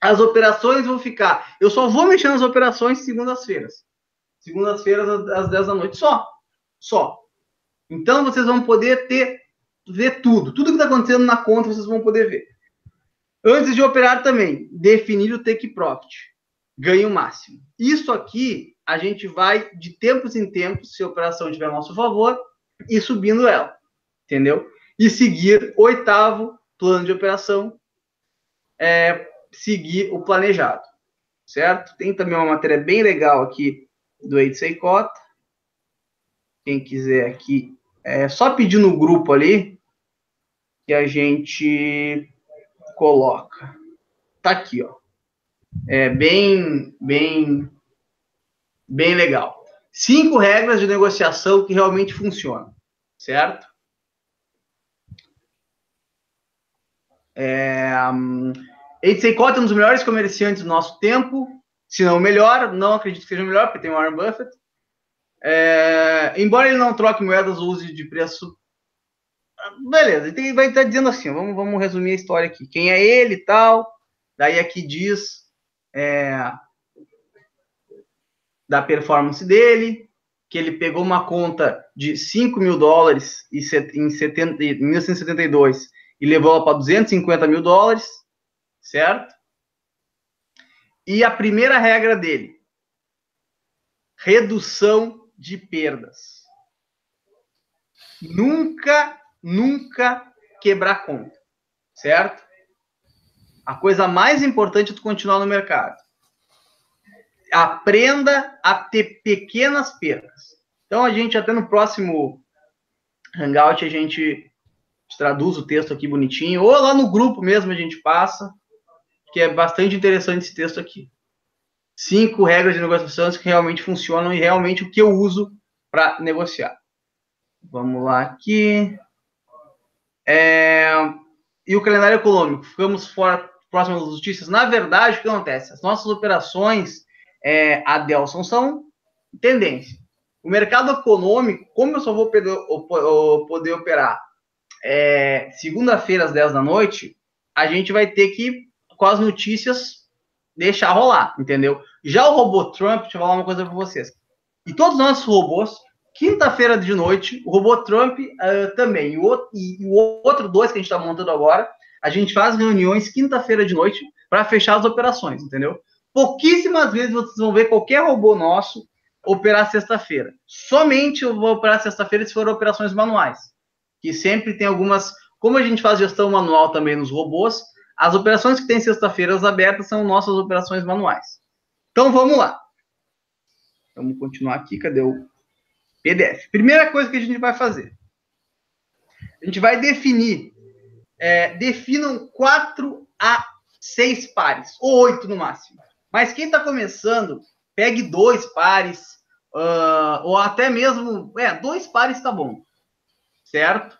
As operações vão ficar. Eu só vou mexer nas operações segundas-feiras. Segundas-feiras às 10 da noite. Só. Só. Então vocês vão poder ter ver tudo. Tudo que está acontecendo na conta vocês vão poder ver. Antes de operar também, definir o take profit. Ganho máximo. Isso aqui a gente vai de tempos em tempos, se a operação tiver a nosso favor, e subindo ela. entendeu? E seguir oitavo plano de operação, é, seguir o planejado, certo? Tem também uma matéria bem legal aqui do Eidsei Cota. Quem quiser aqui, é só pedir no grupo ali que a gente coloca. Tá aqui, ó. É bem, bem, bem legal. Cinco regras de negociação que realmente funcionam, certo? É, um, Cota é um dos melhores comerciantes do nosso tempo, se não o melhor, não acredito que seja o melhor, porque tem o Warren Buffett. É, embora ele não troque moedas ou use de preço. Beleza, ele vai estar dizendo assim: vamos, vamos resumir a história aqui. Quem é ele e tal. Daí aqui diz é, da performance dele, que ele pegou uma conta de 5 mil dólares em, 70, em 1972 e levou ela para 250 mil dólares, certo? E a primeira regra dele, redução de perdas. Nunca, nunca quebrar conta, certo? A coisa mais importante é tu continuar no mercado. Aprenda a ter pequenas perdas. Então a gente até no próximo Hangout a gente traduz o texto aqui bonitinho, ou lá no grupo mesmo a gente passa, que é bastante interessante esse texto aqui. Cinco regras de negociação que realmente funcionam e realmente o que eu uso para negociar. Vamos lá aqui. É... E o calendário econômico? Ficamos fora próximo das notícias. Na verdade, o que acontece? As nossas operações, é, a Delson, são tendência. O mercado econômico, como eu só vou poder, operar é, segunda-feira às 10 da noite, a gente vai ter que, com as notícias, deixar rolar, entendeu? Já o robô Trump, deixa eu falar uma coisa para vocês. E todos os nossos robôs, quinta-feira de noite, o robô Trump uh, também. E o, outro, e o outro dois que a gente está montando agora, a gente faz reuniões quinta-feira de noite para fechar as operações, entendeu? Pouquíssimas vezes vocês vão ver qualquer robô nosso operar sexta-feira. Somente eu vou operar sexta-feira se for operações manuais que sempre tem algumas. Como a gente faz gestão manual também nos robôs, as operações que tem sexta-feiras abertas são nossas operações manuais. Então vamos lá. Vamos continuar aqui. Cadê o PDF? Primeira coisa que a gente vai fazer. A gente vai definir. É, definam quatro a seis pares, ou oito no máximo. Mas quem está começando, pegue dois pares, uh, ou até mesmo. É, dois pares tá bom certo?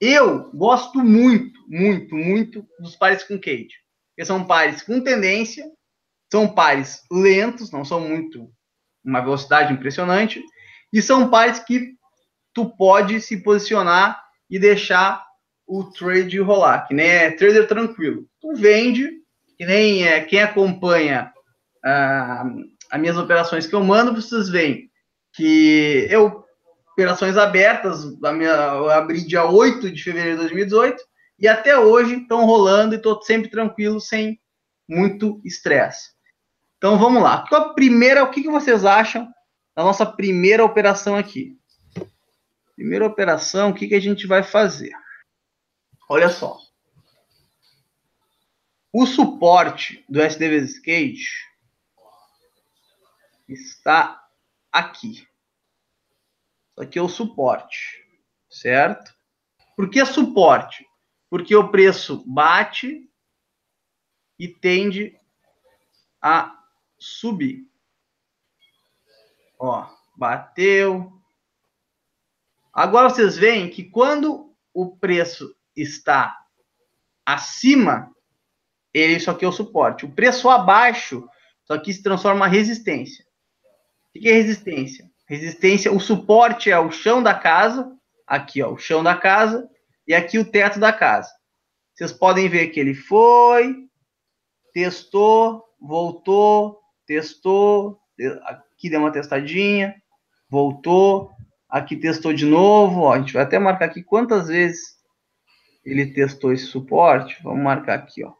Eu gosto muito, muito, muito dos pares com Cade. Porque são pares com tendência, são pares lentos, não são muito uma velocidade impressionante, e são pares que tu pode se posicionar e deixar o trade rolar, que nem é trader tranquilo. Tu vende, que nem é, quem acompanha ah, as minhas operações que eu mando, vocês veem que eu operações abertas, a minha, eu abri dia 8 de fevereiro de 2018, e até hoje estão rolando e estou sempre tranquilo, sem muito estresse. Então vamos lá. A primeira, o que, que vocês acham da nossa primeira operação aqui? Primeira operação, o que, que a gente vai fazer? Olha só. O suporte do SDV Skate está aqui. Isso aqui é o suporte, certo? Por que suporte? Porque o preço bate e tende a subir. Ó, bateu. Agora vocês veem que quando o preço está acima, ele isso aqui é o suporte. O preço abaixo, isso aqui se transforma em resistência. O que é resistência? Resistência, o suporte é o chão da casa, aqui ó, o chão da casa, e aqui o teto da casa. Vocês podem ver que ele foi, testou, voltou, testou, aqui deu uma testadinha, voltou, aqui testou de novo, ó, a gente vai até marcar aqui quantas vezes ele testou esse suporte. Vamos marcar aqui, ó.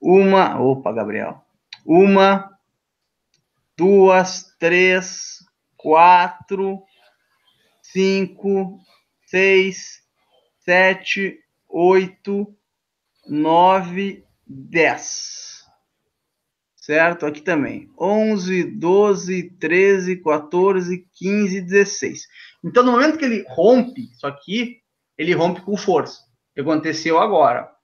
Uma, opa, Gabriel. Uma, duas, três, quatro, cinco, seis, 7, 8, 9, 10. Certo? Aqui também. 11, 12, 13, 14, 15, 16. Então, no momento que ele rompe isso aqui, ele rompe com força. O que aconteceu agora?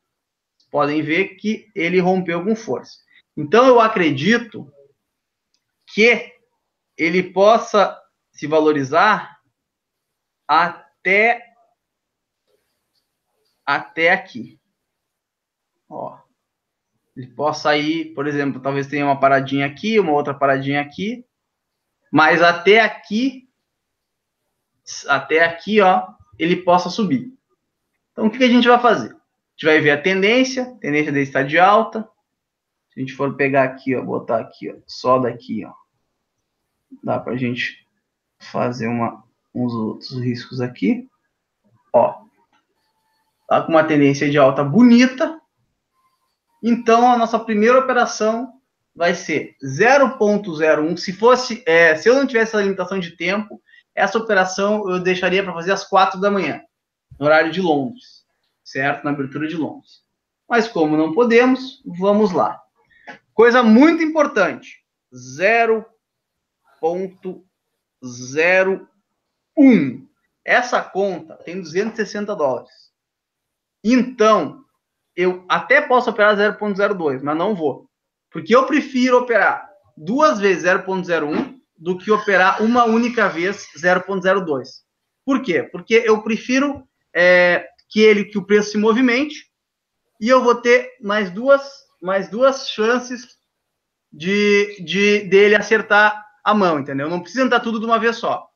Podem ver que ele rompeu com força. Então, eu acredito que ele possa se valorizar até até aqui. Ó. Ele possa ir, por exemplo, talvez tenha uma paradinha aqui, uma outra paradinha aqui, mas até aqui até aqui, ó, ele possa subir. Então, o que a gente vai fazer? A gente vai ver a tendência, a tendência dele está de alta. Se a gente for pegar aqui, ó, botar aqui, ó, só daqui, ó, dá para a gente fazer uma, uns outros riscos aqui. Ó, tá com uma tendência de alta bonita. Então, a nossa primeira operação vai ser 0.01. Se fosse, é, se eu não tivesse a limitação de tempo, essa operação eu deixaria para fazer às 4 da manhã, no horário de Londres, certo? Na abertura de Londres. Mas como não podemos, vamos lá. Coisa muito importante: 0.01. Essa conta tem 260 dólares. Então, eu até posso operar 0.02, mas não vou. Porque eu prefiro operar duas vezes 0.01 do que operar uma única vez 0.02. Por quê? Porque eu prefiro é, que ele que o preço se movimente e eu vou ter mais duas mais duas chances de, de dele acertar a mão, entendeu? Não precisa entrar tudo de uma vez só.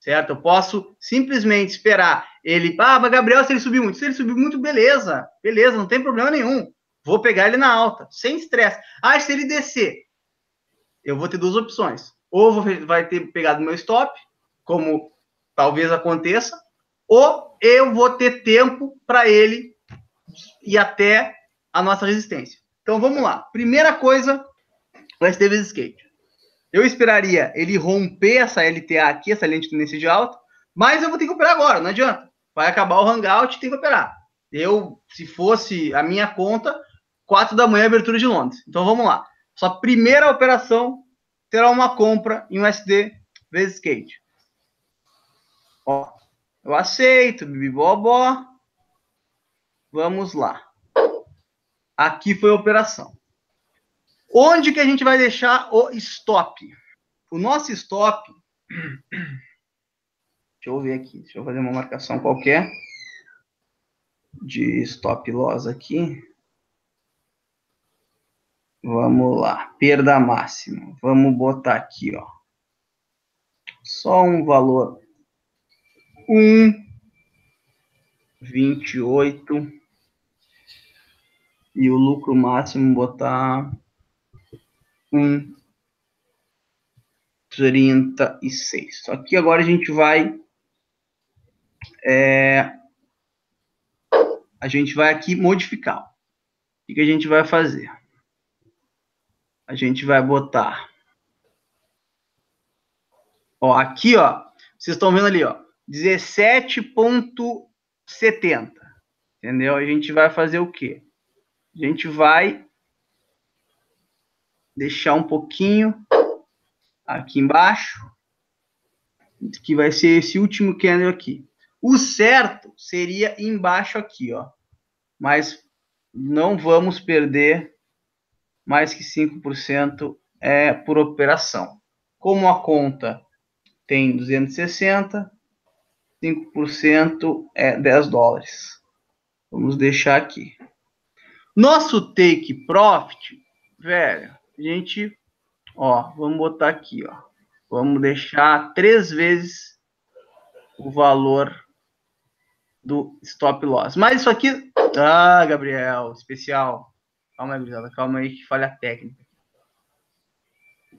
Certo? Eu posso simplesmente esperar ele, ah, mas Gabriel, se ele subir muito, se ele subir muito, beleza, beleza, não tem problema nenhum. Vou pegar ele na alta, sem estresse. Ah, se ele descer, eu vou ter duas opções ou vai ter pegado meu stop, como talvez aconteça, ou eu vou ter tempo para ele ir até a nossa resistência. Então vamos lá. Primeira coisa, ST vezes skate. Eu esperaria ele romper essa LTA aqui, essa lente de tendência de alta, mas eu vou ter que operar agora, não adianta. Vai acabar o hangout tem que operar. Eu, se fosse a minha conta, 4 da manhã abertura de Londres. Então vamos lá. Sua primeira operação terá uma compra em USD vezes skate. Ó, eu aceito, bibibobó. Vamos lá. Aqui foi a operação. Onde que a gente vai deixar o stop? O nosso stop. Deixa eu ver aqui. Deixa eu fazer uma marcação qualquer de stop loss aqui. Vamos lá, perda máxima. Vamos botar aqui, ó. Só um valor. 1,28. E o lucro máximo botar 1,36. Só que agora a gente vai... É, a gente vai aqui modificar. O que a gente vai fazer? a gente vai botar. Ó, aqui, ó, vocês estão vendo ali, ó, 17.70. Entendeu? A gente vai fazer o quê? A gente vai deixar um pouquinho aqui embaixo, que vai ser esse último candle aqui. O certo seria embaixo aqui, ó. Mas não vamos perder mais que 5% é por operação. Como a conta tem 260, 5% é 10 dólares. Vamos deixar aqui. Nosso take profit, velho, a gente, ó, vamos botar aqui, ó. Vamos deixar três vezes o valor do stop loss. Mas isso aqui, ah, Gabriel, especial. Calma aí, calma aí que falha técnica.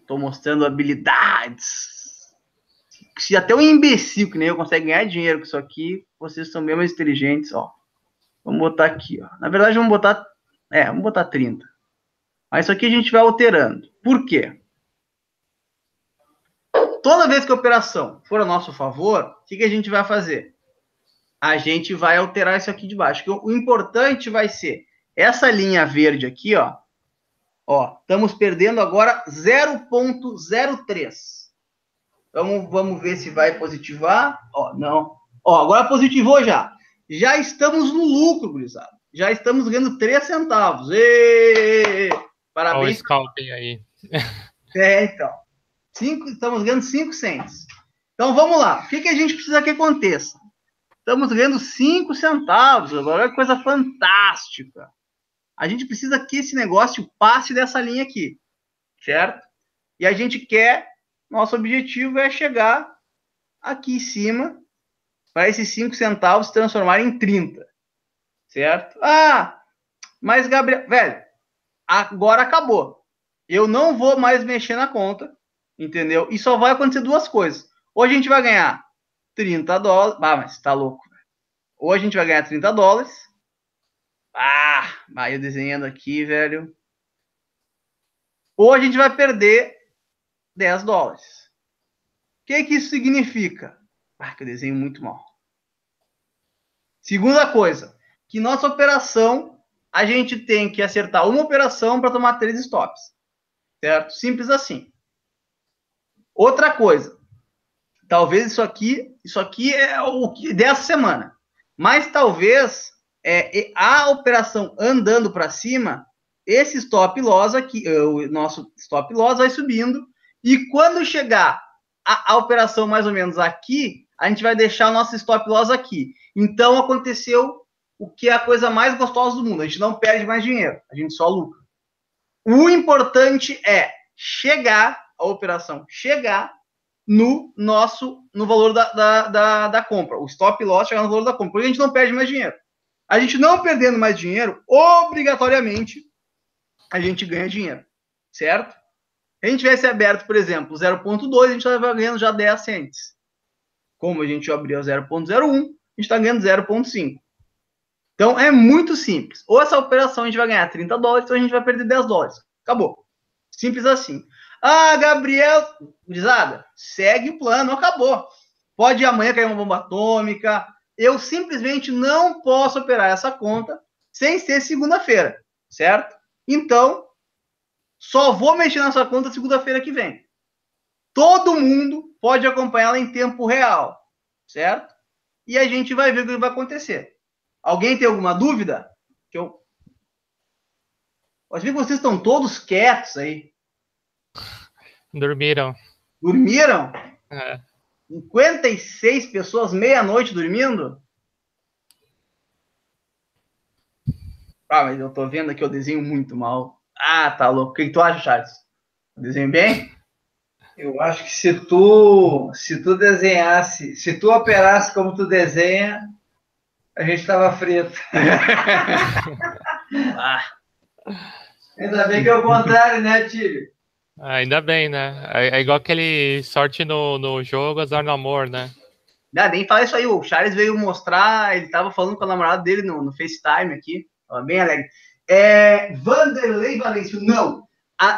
Tô mostrando habilidades. Se até um imbecil que nem eu consegue ganhar dinheiro com isso aqui, vocês são bem mais inteligentes, ó. Vamos botar aqui, ó. Na verdade, vamos botar. É, vamos botar 30. Mas isso aqui a gente vai alterando. Por quê? Toda vez que a operação for a nosso favor, o que, que a gente vai fazer? a gente vai alterar isso aqui de baixo. O importante vai ser essa linha verde aqui, ó. Ó, estamos perdendo agora 0.03. Então vamos ver se vai positivar. Ó, não. Ó, agora positivou já. Já estamos no lucro, gurizada. Já estamos ganhando 3 centavos. Êêê! Parabéns. Olha o scalping aí. É, então. Cinco, estamos ganhando 5 cents. Então vamos lá. O que, que a gente precisa que aconteça? Estamos ganhando 5 centavos. Agora é coisa fantástica. A gente precisa que esse negócio passe dessa linha aqui. Certo? E a gente quer. Nosso objetivo é chegar aqui em cima para esses 5 centavos se transformarem em 30. Certo? Ah, mas Gabriel, velho, agora acabou. Eu não vou mais mexer na conta, entendeu? E só vai acontecer duas coisas. Ou a gente vai ganhar 30 dólares. Ah, mas tá louco. Ou a gente vai ganhar 30 dólares. Ah, vai eu desenhando aqui, velho. Ou a gente vai perder 10 dólares. O que, que isso significa? Ah, que eu desenho muito mal. Segunda coisa, que nossa operação, a gente tem que acertar uma operação para tomar três stops. Certo? Simples assim. Outra coisa, talvez isso aqui, isso aqui é o que dessa semana. Mas talvez é, a operação andando para cima, esse stop loss aqui, é, o nosso stop loss vai subindo e quando chegar a, a operação mais ou menos aqui, a gente vai deixar o nosso stop loss aqui. Então aconteceu o que é a coisa mais gostosa do mundo. A gente não perde mais dinheiro, a gente só lucra. O importante é chegar, a operação chegar no nosso, no valor da, da, da, da compra. O stop loss chegar no valor da compra. Porque a gente não perde mais dinheiro. A gente não perdendo mais dinheiro, obrigatoriamente, a gente ganha dinheiro. Certo? Se a gente tivesse aberto, por exemplo, 0.2, a gente estava ganhando já 10 cents. Como a gente abriu 0.01, a gente está ganhando 0.5. Então é muito simples. Ou essa operação a gente vai ganhar 30 dólares, ou a gente vai perder 10 dólares. Acabou. Simples assim. Ah, Gabriel, gurizada, segue o plano, acabou. Pode amanhã cair uma bomba atômica. Eu simplesmente não posso operar essa conta sem ser segunda-feira, certo? Então, só vou mexer nessa conta segunda-feira que vem. Todo mundo pode acompanhá-la em tempo real, certo? E a gente vai ver o que vai acontecer. Alguém tem alguma dúvida? Que eu... Pode ver que vocês estão todos quietos aí. Dormiram. Dormiram? É. 56 pessoas meia-noite dormindo? Ah, mas eu tô vendo aqui, eu desenho muito mal. Ah, tá louco. O que, que tu acha, Charles? Eu desenho bem? Eu acho que se tu, se tu desenhasse, se tu operasse como tu desenha, a gente estava frito. ah. Ainda bem que é o contrário, né, Tílio? Ah, ainda bem, né? É, é, igual aquele sorte no, no jogo, azar no amor, né? Não, nem fala isso aí. O Charles veio mostrar, ele tava falando com a namorada dele no, no FaceTime aqui. Tava bem alegre. É, Vanderlei Valêncio, não.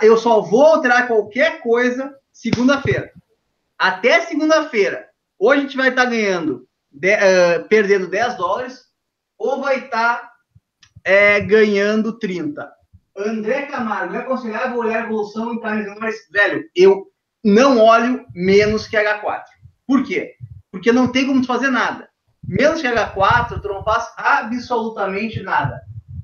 eu só vou alterar qualquer coisa segunda-feira. Até segunda-feira. Ou a gente vai estar tá ganhando, de, uh, perdendo 10 dólares, ou vai estar tá, é, ganhando 30. André Camargo, é aconselhável olhar a evolução em carnes menores? Velho, eu não olho menos que H4. Por quê? Porque não tem como fazer nada. Menos que H4, tu não faz absolutamente nada.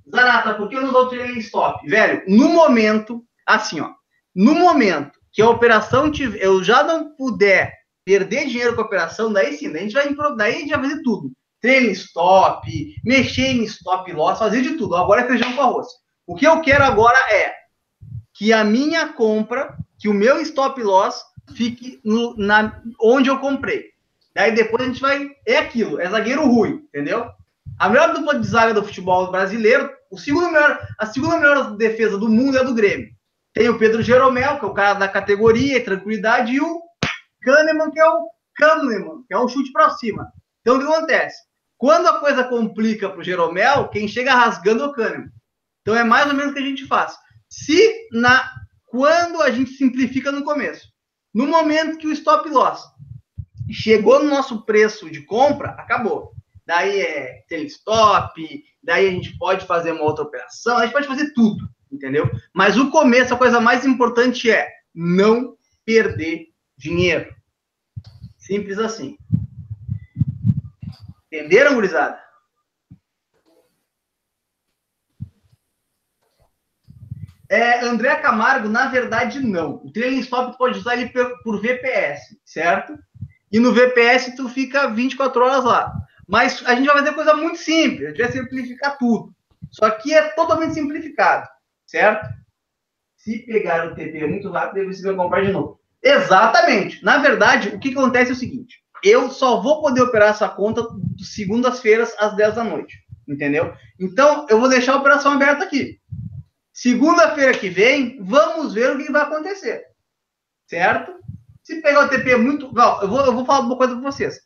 Zanata, por que eu não dou trailing stop? Velho, no momento, assim, ó, no momento que a operação tiver, eu já não puder perder dinheiro com a operação, daí sim, daí a gente vai, daí a gente vai fazer tudo. Trailing stop, mexer em stop loss, fazer de tudo. Agora é feijão com arroz. O que eu quero agora é que a minha compra, que o meu stop loss fique no, na, onde eu comprei. Daí depois a gente vai. É aquilo, é zagueiro ruim, entendeu? A melhor dupla de zaga do futebol brasileiro, o segundo melhor, a segunda melhor defesa do mundo é a do Grêmio. Tem o Pedro Jeromel, que é o cara da categoria, tranquilidade, e o Kahneman, que é o Kahneman, que é um chute para cima. Então o que acontece? Quando a coisa complica para o Jeromel, quem chega rasgando é o Kahneman. Então é mais ou menos o que a gente faz. Se na quando a gente simplifica no começo, no momento que o stop loss chegou no nosso preço de compra, acabou. daí é telestop, daí a gente pode fazer uma outra operação, a gente pode fazer tudo, entendeu? Mas o começo, a coisa mais importante é não perder dinheiro. Simples assim. Entenderam, gurizada? É, André Camargo, na verdade, não. O trailing stop tu pode usar ele por VPS, certo? E no VPS tu fica 24 horas lá. Mas a gente vai fazer coisa muito simples, a gente vai simplificar tudo. Só que é totalmente simplificado, certo? Se pegar o TP muito rápido, você vai comprar de novo. Exatamente. Na verdade, o que acontece é o seguinte: eu só vou poder operar essa conta segundas-feiras às 10 da noite. Entendeu? Então, eu vou deixar a operação aberta aqui. Segunda-feira que vem, vamos ver o que vai acontecer. Certo? Se pegar o TP muito. Não, eu vou, eu vou falar uma coisa para vocês.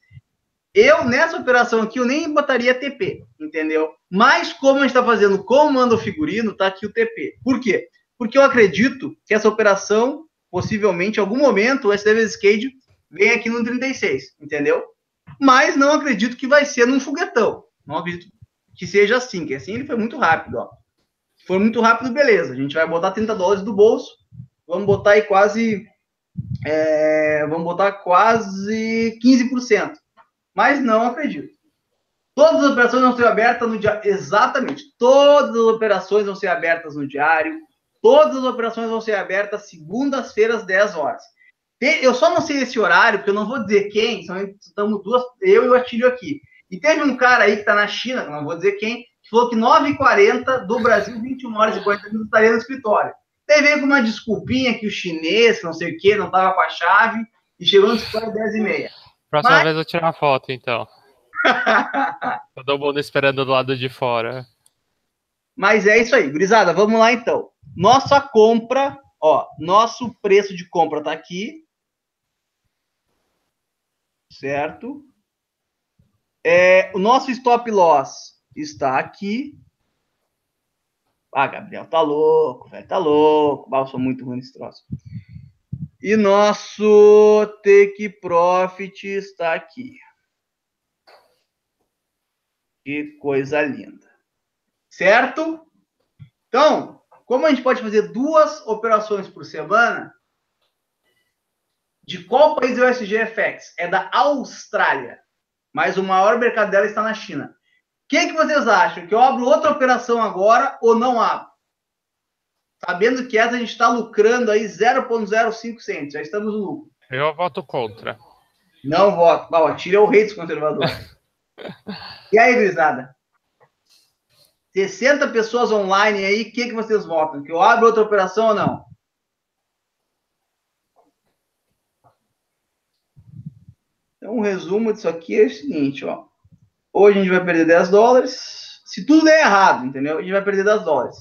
Eu, nessa operação aqui, eu nem botaria TP, entendeu? Mas, como a gente está fazendo comando figurino, tá aqui o TP. Por quê? Porque eu acredito que essa operação, possivelmente, em algum momento, o SDV Skate vem aqui no 36, entendeu? Mas não acredito que vai ser num foguetão. Não acredito que seja assim, que assim ele foi muito rápido, ó. For muito rápido, beleza. A gente vai botar 30 dólares do bolso, vamos botar aí quase. É, vamos botar quase 15%. Mas não acredito. Todas as operações vão ser abertas no dia. Exatamente. Todas as operações vão ser abertas no diário. Todas as operações vão ser abertas segundas-feiras, 10 horas. Eu só não sei esse horário, porque eu não vou dizer quem, estamos duas, eu e o Atílio aqui. E teve um cara aí que está na China, não vou dizer quem, que falou que 9h40 do Brasil, 21 horas e 40 minutos, estaria no escritório. Daí veio com uma desculpinha que o chinês, não sei o que, não estava com a chave, e chegou no escritório 10h30. Próxima Mas... vez eu tirar uma foto, então. Todo mundo esperando do lado de fora. Mas é isso aí, gurizada, vamos lá então. Nossa compra, ó, nosso preço de compra tá aqui. Certo? É, o nosso stop loss está aqui. Ah, Gabriel, tá louco, velho, tá louco. Ah, eu sou muito ruim nesse troço. E nosso take profit está aqui. Que coisa linda. Certo? Então, como a gente pode fazer duas operações por semana, de qual país é o SGFX? É da Austrália, mas o maior mercado dela está na China. O que, que vocês acham? Que eu abro outra operação agora ou não abro? Sabendo que essa a gente está lucrando aí 0,05 centos, já estamos no lucro. Eu voto contra. Não voto. É o rei dos conservadores. e aí, Grisada? 60 pessoas online aí, o que, que vocês votam? Que eu abro outra operação ou não? Então, um resumo disso aqui é o seguinte, ó. Hoje a gente vai perder 10 dólares. Se tudo der errado, entendeu? A gente vai perder 10 dólares.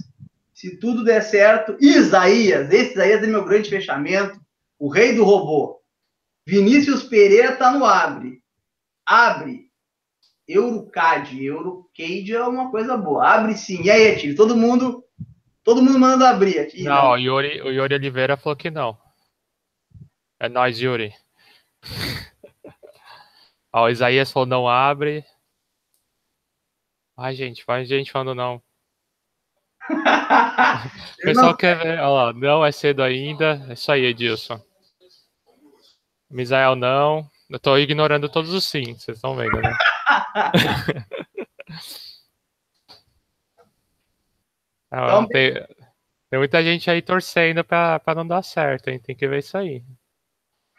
Se tudo der certo, Isaías, esse Isaías é meu grande fechamento, o rei do robô. Vinícius Pereira tá no abre. Abre. Eurocad, Eurocade é uma coisa boa. Abre sim. E aí, tio? Todo mundo, todo mundo manda abrir aqui. Não, não. O, Yuri, o Yuri Oliveira falou que não. É nós, Yuri. Ó, o Isaías falou não abre. Ai, gente, vai gente falando não. o pessoal não... quer ver, ó, não é cedo ainda. É isso aí, Edilson. Misael não. Eu tô ignorando todos os sim, vocês estão vendo, né? então, tem, tem, muita gente aí torcendo pra, pra não dar certo, hein? Tem que ver isso aí.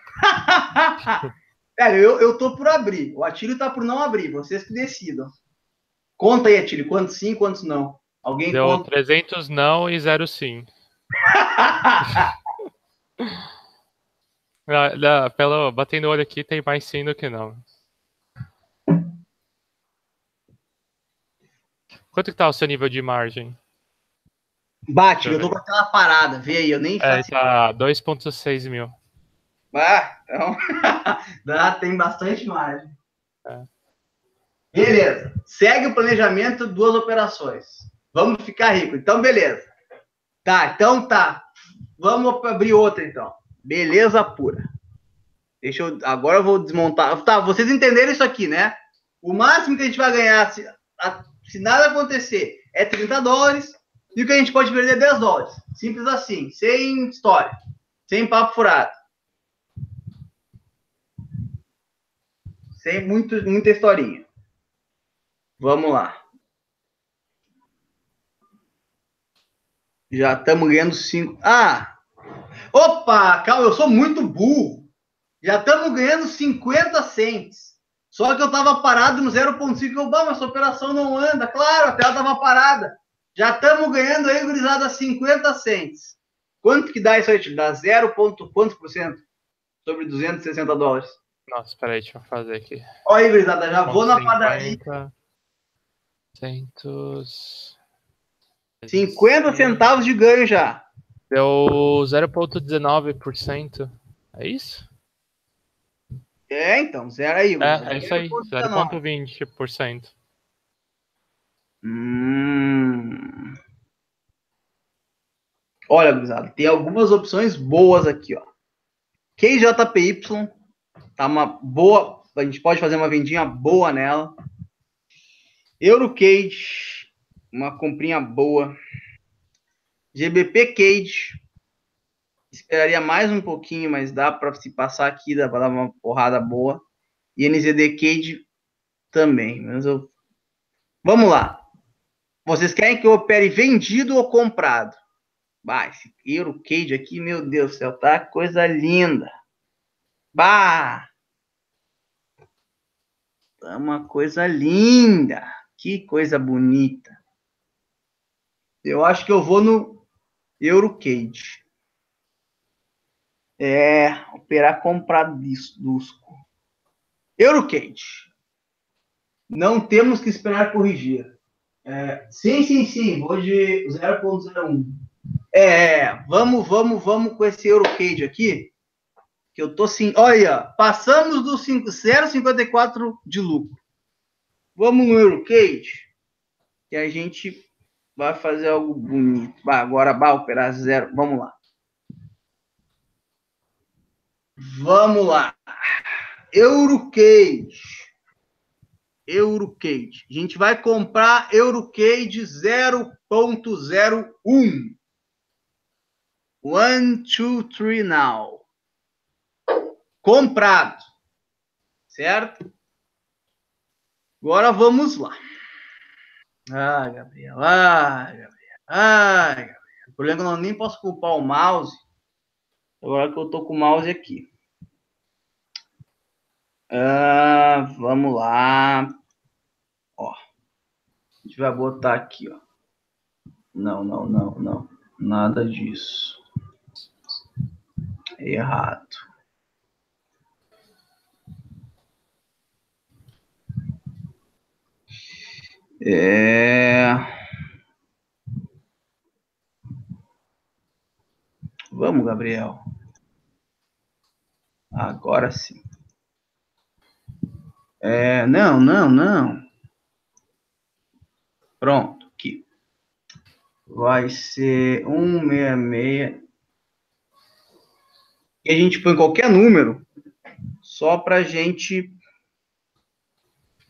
Eu, eu tô por abrir. O Atílio tá por não abrir. Vocês que decidam. Conta aí, Atílio. Quantos sim, quantos não? Alguém Deu conta? 300 não e zero sim. Pelo, batendo o olho aqui, tem mais sim do que não. Quanto que tá o seu nível de margem? Bate, eu tô com aquela parada, vê aí, eu nem é, faço. É, tá 2.6 mil. Ah, então dá, tem bastante margem. É. Beleza. Segue o planejamento, duas operações. Vamos ficar rico. Então, beleza. Tá, então tá. Vamos abrir outra então. Beleza pura. Deixa eu. Agora eu vou desmontar. Tá, vocês entenderam isso aqui, né? O máximo que a gente vai ganhar, se, a, se nada acontecer, é 30 dólares. E o que a gente pode perder é 10 dólares. Simples assim, sem história, sem papo furado. Sem muito, muita historinha. Vamos lá. Já estamos ganhando 5. Ah! Opa! Calma, eu sou muito burro. Já estamos ganhando 50 cents. Só que eu estava parado no 0.5. Eu, mas essa operação não anda. Claro, a tela estava parada. Já estamos ganhando aí, gurizada, 50 cents. Quanto que dá isso aí? Dá 0. quantos por cento? Sobre 260 dólares. Nossa, peraí, deixa eu fazer aqui. Olha aí, gurizada, já vou na padaria. 200... 50 centavos de ganho já. Deu 0,19%. É isso? É, então, zero aí. É, é isso aí, 0,20%. Hum. Olha, gurizada, tem algumas opções boas aqui, ó. QJPY tá uma boa, a gente pode fazer uma vendinha boa nela. Eurocage, uma comprinha boa. GBP Cage, esperaria mais um pouquinho, mas dá para se passar aqui, dá para dar uma porrada boa. E NZD Cage também, mas eu... Vamos lá. Vocês querem que eu opere vendido ou comprado? Bah, esse Euro Cage aqui, meu Deus do céu, tá coisa linda. Bah! Tá uma coisa linda. Que coisa bonita. Eu acho que eu vou no Eurocade. É, operar comprado Lusco. Eurocade. Não temos que esperar corrigir. É, sim, sim, sim. Vou de 0.01. É, vamos, vamos, vamos com esse Eurocade aqui. Que eu tô sim. Olha, passamos do 0,54 de lucro. Vamos no Eurocade. Que a gente vai fazer algo bonito. Vai, agora vai operar zero. Vamos lá. Vamos lá. Eurocade. Eurocade. A gente vai comprar Eurocade 0.01. One, two, three now. Comprado. Certo? Agora vamos lá. Ah, Gabriel. Ah, Gabriel. Ah, Gabriel. O problema é que eu nem posso culpar o mouse. Agora que eu tô com o mouse aqui. Ah, vamos lá. Ó. A gente vai botar aqui, ó. Não, não, não, não. Nada disso. Errado. É... Vamos, Gabriel. Agora sim. É, não, não, não. Pronto, aqui. Vai ser 166. E a gente põe qualquer número só para gente.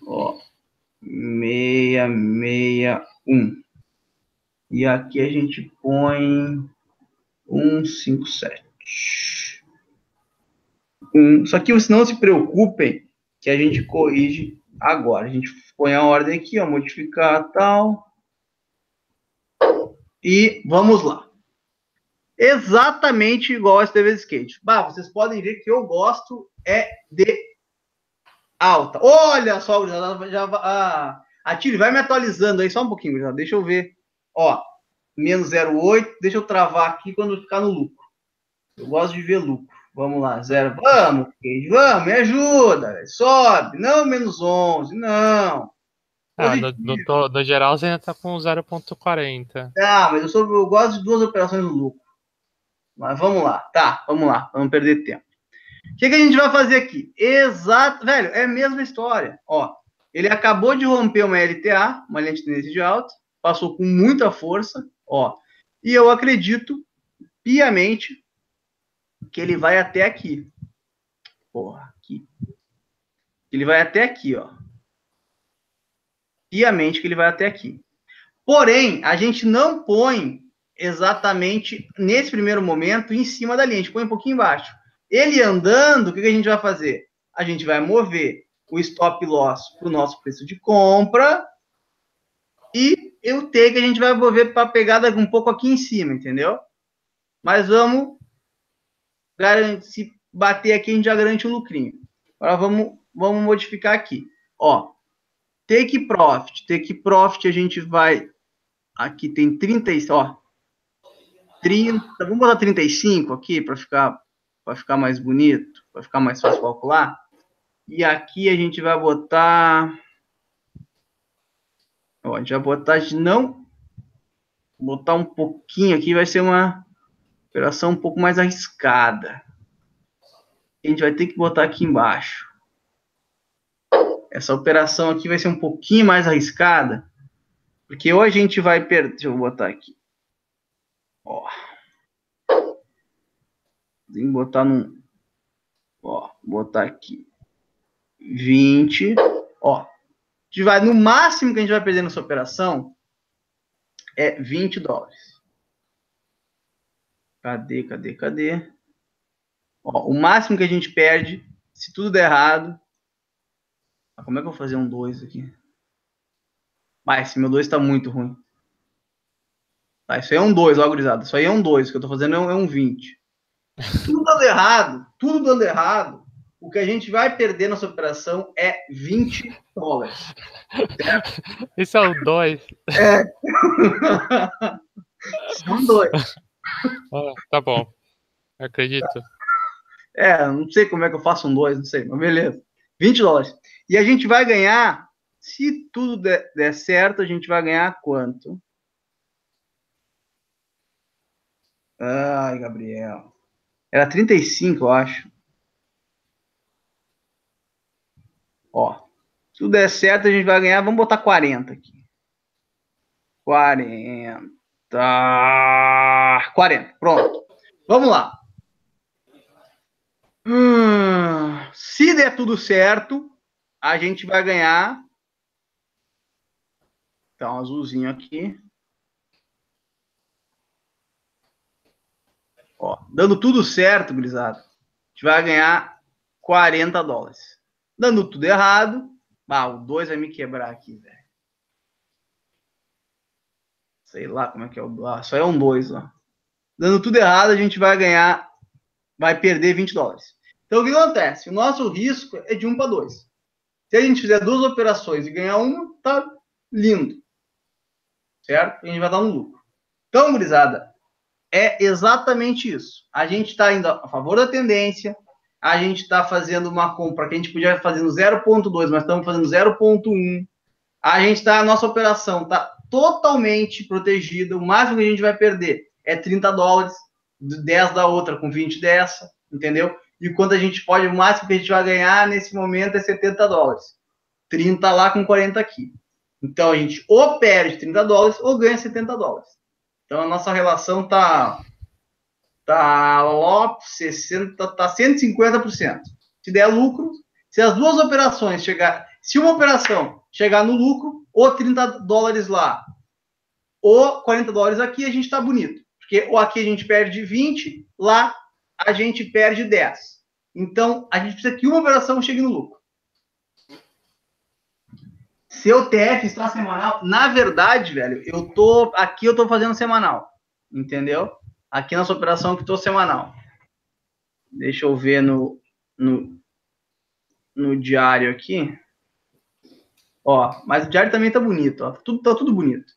Ó, 661. E aqui a gente põe 157. Um, só que não se preocupem que a gente corrige agora. A gente põe a ordem aqui, ó, modificar tal. E vamos lá. Exatamente igual a STV Skate. Bah, vocês podem ver que eu gosto é de alta. Olha só, já, já a, a Tire vai me atualizando aí só um pouquinho, já. Deixa eu ver. Ó, menos 0,8. Deixa eu travar aqui quando ficar no lucro. Eu gosto de ver lucro. Vamos lá, zero. Vamos, vamos, me ajuda. Sobe. Não, menos 11, não. Ah, no, no, no, geral você ainda tá com 0.40. Ah, mas eu, sou, eu gosto de duas operações no lucro. Mas vamos lá, tá, vamos lá, vamos perder tempo. O que, que, a gente vai fazer aqui? Exato, velho, é a mesma história. Ó, ele acabou de romper uma LTA, uma lente de tendência de alta, passou com muita força, ó, e eu acredito piamente que ele vai até aqui. Porra, aqui. Ele vai até aqui, ó. piamente que ele vai até aqui. Porém, a gente não põe exatamente nesse primeiro momento em cima da linha, a gente põe um pouquinho embaixo. Ele andando, o que a gente vai fazer? A gente vai mover o stop loss para o nosso preço de compra e o T que a gente vai mover para a pegada um pouco aqui em cima, entendeu? Mas vamos garantir, se bater aqui, a gente já garante um lucrinho. Agora vamos, vamos modificar aqui. Ó, take profit, take profit a gente vai, aqui tem 30, ó, 30, vamos botar 35 aqui para ficar, para ficar mais bonito, para ficar mais fácil calcular. E aqui a gente vai botar, ó, a gente vai botar de não, botar um pouquinho aqui, vai ser uma operação um pouco mais arriscada. A gente vai ter que botar aqui embaixo. Essa operação aqui vai ser um pouquinho mais arriscada, porque ou a gente vai perder, deixa eu botar aqui. Ó. Tem que botar num, ó, botar aqui 20, ó. A vai no máximo que a gente vai perder nessa operação é 20 dólares. Cadê, cadê, cadê? Ó, o máximo que a gente perde, se tudo der errado, ah, como é que eu vou fazer um 2 aqui? Mas esse meu 2 está muito ruim. Tá, isso aí é um 2, ó, gurizada. Isso aí é um 2. O que eu tô fazendo é um, é um 20. Tudo dando errado, tudo dando errado. O que a gente vai perder nessa operação é 20 dólares. Certo? Isso é um 2. É. São dois. Ah, tá bom. Acredito. É, não sei como é que eu faço um 2, não sei, mas beleza. 20 dólares. E a gente vai ganhar, se tudo der, der certo, a gente vai ganhar quanto? Ai, Gabriel. Era 35, eu acho. Ó, se tudo der certo, a gente vai ganhar. Vamos botar 40 aqui. 40. 40. Pronto. Vamos lá. Hum, se der tudo certo, a gente vai ganhar. Então, azulzinho aqui. Ó, dando tudo certo, gurizada, a gente vai ganhar 40 dólares. Dando tudo errado, ah, o 2 vai me quebrar aqui, velho. Sei lá como é que é o. Ah, só é um 2, ó. Dando tudo errado, a gente vai ganhar, vai perder 20 dólares. Então, o que acontece? O nosso risco é de 1 para 2. Se a gente fizer duas operações e ganhar uma, tá lindo. Certo? A gente vai dar um lucro. Então, gurizada, é exatamente isso. A gente está indo a favor da tendência, a gente está fazendo uma compra que a gente podia fazer no 0.2, mas estamos fazendo 0.1. A gente está, a nossa operação está totalmente protegida. O máximo que a gente vai perder é 30 dólares, 10 da outra com 20 dessa, entendeu? e quanto a gente pode, o máximo que a gente vai ganhar nesse momento é 70 dólares. 30 lá com 40 aqui. Então a gente ou perde 30 dólares ou ganha 70 dólares. Então a nossa relação tá tá ó, 60, tá 150%. Se der lucro, se as duas operações chegar, se uma operação chegar no lucro, ou 30 dólares lá, ou 40 dólares aqui, a gente tá bonito. Porque ou aqui a gente perde 20, lá a gente perde 10. Então, a gente precisa que uma operação chegue no lucro. Seu TF está semanal, na verdade, velho, eu tô aqui eu tô fazendo semanal, entendeu? Aqui nessa operação que tô semanal. Deixa eu ver no, no, no diário aqui. Ó, mas o diário também tá bonito, ó. Tudo, tá tudo bonito.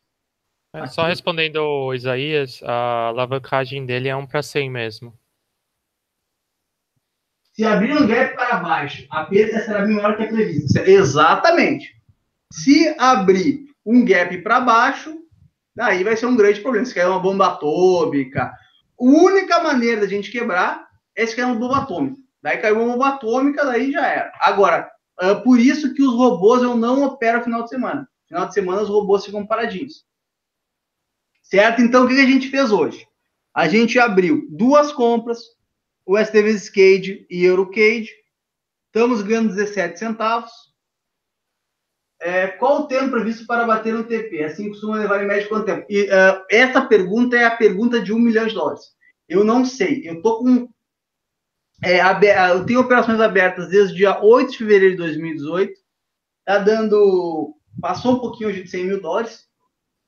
É, só respondendo o Isaías, a alavancagem dele é 1 para 100 mesmo. Se abrir um gap para baixo, a perda será menor que a prevista. Exatamente. Se abrir um gap para baixo, daí vai ser um grande problema. Se cair uma bomba atômica. A única maneira da gente quebrar é se cair uma bomba atômica. Daí caiu uma bomba atômica, daí já era. Agora, é por isso que os robôs eu não opero final de semana. Final de semana os robôs ficam paradinhos. Certo? Então, o que a gente fez hoje? A gente abriu duas compras, o STV Cade e Eurocade. Estamos ganhando 17 centavos. é, qual o tempo previsto para bater no TP? Assim costuma levar em média quanto tempo? E, uh, essa pergunta é a pergunta de um milhão de dólares. Eu não sei. Eu tô com. É, eu tenho operações abertas desde o dia 8 de fevereiro de 2018. Tá dando. Passou um pouquinho de 100 mil dólares.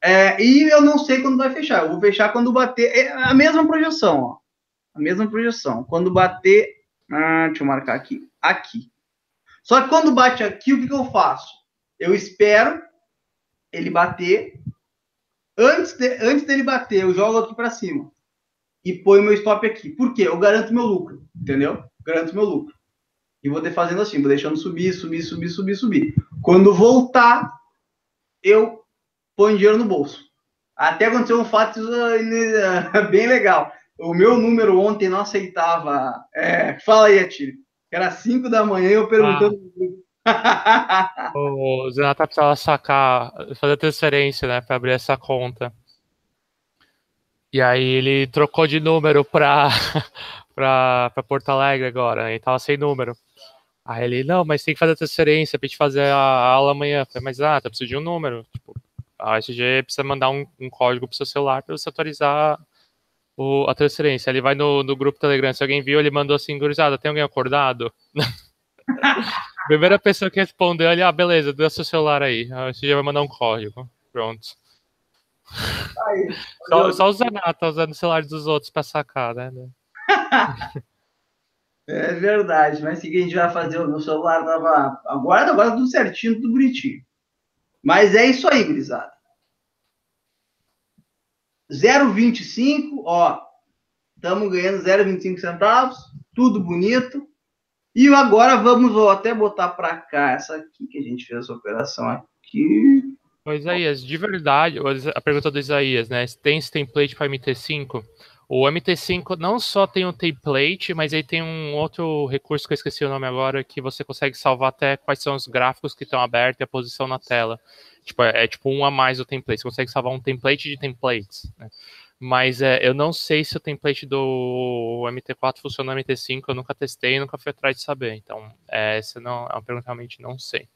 É, e eu não sei quando vai fechar. Eu vou fechar quando bater. É a mesma projeção, ó. A mesma projeção. Quando bater. Ah, deixa eu marcar aqui. Aqui. Só que quando bate aqui, o que, que eu faço? Eu espero ele bater. Antes, de, antes dele bater, eu jogo aqui para cima. E ponho meu stop aqui. Por quê? Eu garanto meu lucro. Entendeu? Garanto meu lucro. E vou ter fazendo assim, vou deixando subir, subir, subir, subir, subir. Quando voltar, eu ponho dinheiro no bolso. Até aconteceu um fato bem legal. O meu número ontem não aceitava. É, fala aí, Atílio. Era 5 da manhã e eu perguntando. Ah. o Zenata precisava sacar, fazer transferência, né, para abrir essa conta. E aí ele trocou de número para para Porto Alegre agora, ele tava sem número. Aí ele, não, mas tem que fazer a transferência pra gente fazer a aula amanhã. Falei, mas ah, tá preciso de um número. Tipo, a SG precisa mandar um, um código pro seu celular para você autorizar o, a transferência. Ele vai no, no grupo Telegram, se alguém viu, ele mandou assim, gurizada, tem alguém acordado? Primeira pessoa que respondeu ali, ah, beleza, dê seu celular aí. A SG vai mandar um código. Pronto. Aí, só, só o Zanata tá usando o celular dos outros para sacar, né? É verdade, mas o que a gente vai fazer? O meu celular tava. Agora, agora tudo certinho, tudo bonitinho. Mas é isso aí, grisada. 0,25, ó. Estamos ganhando 0,25 centavos, tudo bonito. E agora vamos vou até botar para cá essa aqui que a gente fez essa operação aqui. O Isaías, de verdade, a pergunta do Isaías, né? Tem esse template para MT5? O MT5 não só tem um template, mas ele tem um outro recurso que eu esqueci o nome agora, que você consegue salvar até quais são os gráficos que estão abertos e a posição na tela. Tipo, é, é tipo um a mais do template. Você consegue salvar um template de templates. Né? Mas é, eu não sei se o template do MT4 funciona no MT5, eu nunca testei, nunca fui atrás de saber. Então, é, essa não, é uma pergunta que realmente não sei.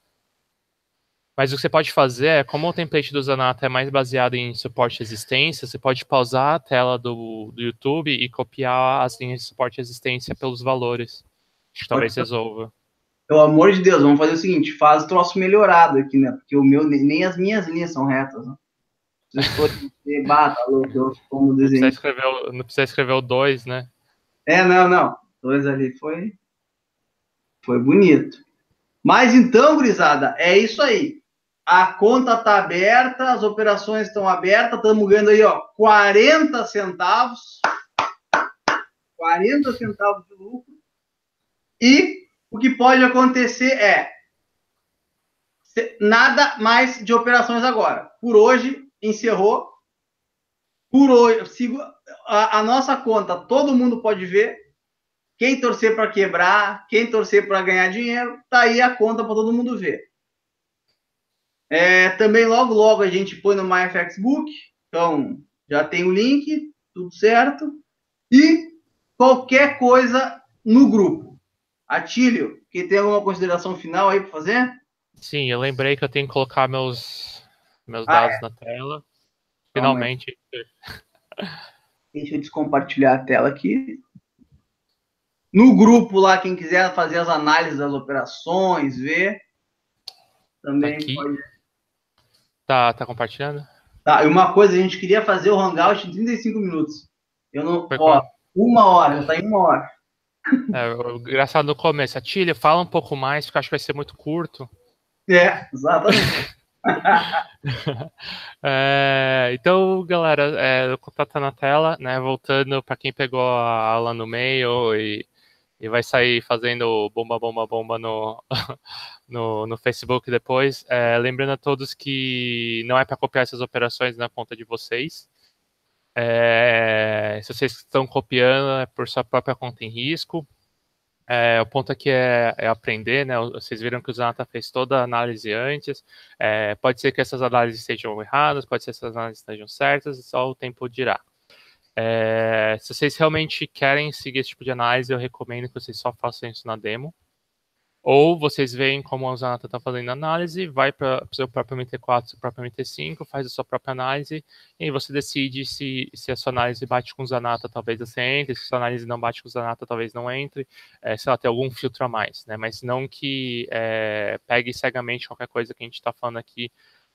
Mas o que você pode fazer é, como o template do Zanata é mais baseado em suporte e existência, você pode pausar a tela do, do YouTube e copiar as linhas de suporte e existência pelos valores. Acho que talvez resolva. Pelo amor de Deus, vamos fazer o seguinte, faz o troço melhorado aqui, né? Porque o meu, nem as minhas linhas são retas, né? Se bata, louco, como desenho. Não precisa escrever, não precisa escrever o 2, né? É, não, não. Dois ali foi. Foi bonito. Mas então, gurizada, é isso aí a conta está aberta, as operações estão abertas, estamos ganhando aí, ó, 40 centavos. 40 centavos de lucro. E o que pode acontecer é nada mais de operações agora. Por hoje, encerrou. Por hoje, a, a nossa conta, todo mundo pode ver. Quem torcer para quebrar, quem torcer para ganhar dinheiro, tá aí a conta para todo mundo ver. É, também logo, logo a gente põe no MyFXBook. Então, já tem o link, tudo certo. E qualquer coisa no grupo. Atílio, que tem alguma consideração final aí para fazer? Sim, eu lembrei que eu tenho que colocar meus, meus ah, dados é. na tela. Finalmente. Deixa eu descompartilhar a tela aqui. No grupo lá, quem quiser fazer as análises das operações, ver, também aqui. pode Tá, tá compartilhando? Tá, e uma coisa, a gente queria fazer o Hangout em 35 minutos. Eu não. Foi ó, uma hora, já tá em uma hora. É, engraçado no começo. A Tilha, fala um pouco mais, porque acho que vai ser muito curto. É, exatamente. é, então, galera, é, o contato tá na tela, né? Voltando para quem pegou a aula no meio e e vai sair fazendo bomba, bomba, bomba no, no, no Facebook depois. É, lembrando a todos que não é para copiar essas operações na conta de vocês. É, se vocês estão copiando, é por sua própria conta em risco. É, o ponto aqui é, é, aprender, né? Vocês viram que o Zanata fez toda a análise antes. É, pode ser que essas análises estejam erradas, pode ser que essas análises estejam certas, só o tempo dirá. É, se vocês realmente querem seguir esse tipo de análise, eu recomendo que vocês só façam isso na demo. Ou vocês veem como a Zanata está fazendo análise, vai para o seu próprio MT4, seu próprio MT5, faz a sua própria análise, e você decide se, se a sua análise bate com o Zanata, talvez você entre, se a sua análise não bate com o Zanata, talvez não entre, é, sei lá, tem algum filtro a mais, né? Mas não que é, pegue cegamente qualquer coisa que a gente está falando aqui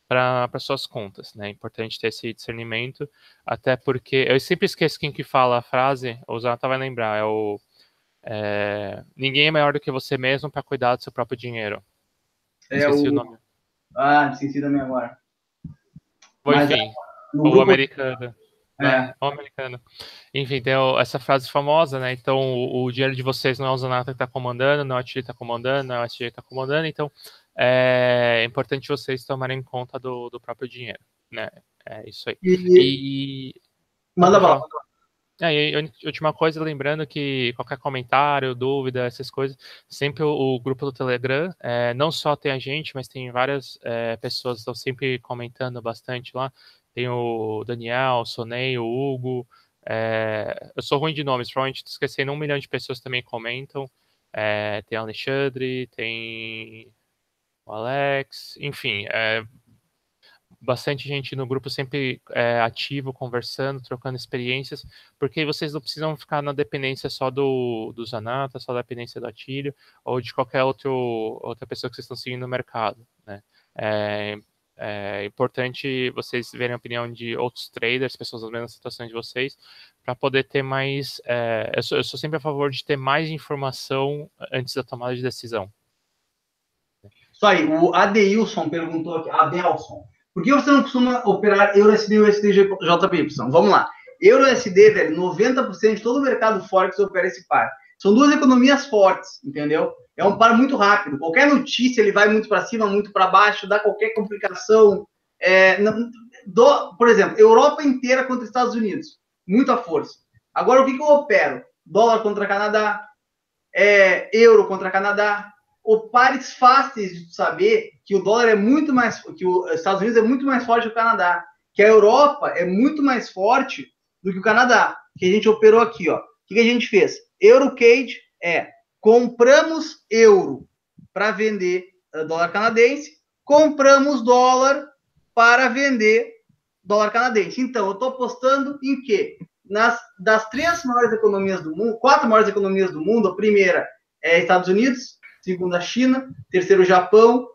para suas contas, né? É importante ter esse discernimento, até porque eu sempre esqueço quem que fala a frase, o Zanata vai lembrar, é o é, ninguém é maior do que você mesmo para cuidar do seu próprio dinheiro. É o... o... nome. Ah, esqueci da minha agora. enfim, o grupo... americano. Né? É. O americano. Enfim, tem essa frase famosa, né? Então, o, o dinheiro de vocês não é o Zanata que está comandando, não é o Chile que está comandando, não é o Chile que está comandando. Então, é importante vocês tomarem conta do, do próprio dinheiro, né? É isso aí. E... e... Manda bala. É, última coisa, lembrando que qualquer comentário, dúvida, essas coisas, sempre o, o grupo do Telegram, é, não só tem a gente, mas tem várias é, pessoas que estão sempre comentando bastante lá. Tem o Daniel, o Sonei, o Hugo. É, eu sou ruim de nomes, provavelmente esquecendo um milhão de pessoas também comentam. É, tem o Alexandre, tem o Alex, enfim, é, bastante gente no grupo sempre é, ativo, conversando, trocando experiências, porque vocês não precisam ficar na dependência só do, do Zanata, só da dependência do Atílio, ou de qualquer outro, outra pessoa que vocês estão seguindo no mercado. Né? É, é importante vocês verem a opinião de outros traders, pessoas nas mesmas situações de vocês, para poder ter mais. É, eu, sou, eu sou sempre a favor de ter mais informação antes da tomada de decisão. Isso aí, o Adeilson perguntou aqui, Adelson, por que você não costuma operar EURUSD e USD JPY? Vamos lá. EURUSD, velho, 90% de todo o mercado Forex opera esse par. São duas economias fortes, entendeu? É um par muito rápido. Qualquer notícia ele vai muito para cima, muito para baixo, dá qualquer complicação. É, não, do, por exemplo, Europa inteira contra Estados Unidos, muita força. Agora o que, que eu opero? Dólar contra Canadá, é, euro contra Canadá, ou pares fáceis de saber que o dólar é muito mais que os Estados Unidos é muito mais forte que o Canadá, que a Europa é muito mais forte do que o Canadá, que a gente operou aqui, ó. O que, a gente fez? Eurocade é compramos euro para vender uh, dólar canadense, compramos dólar para vender dólar canadense. Então, eu estou apostando em quê? Nas, das três maiores economias do mundo, quatro maiores economias do mundo, a primeira é Estados Unidos, segunda China, terceiro Japão,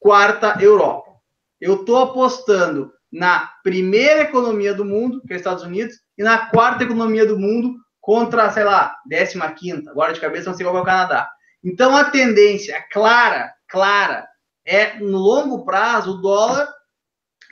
quarta Europa. Eu estou apostando na primeira economia do mundo, que é os Estados Unidos, e na quarta economia do mundo contra, sei lá, décima quinta, agora de cabeça não sei qual é o Canadá. Então a tendência clara, clara, é no longo prazo o dólar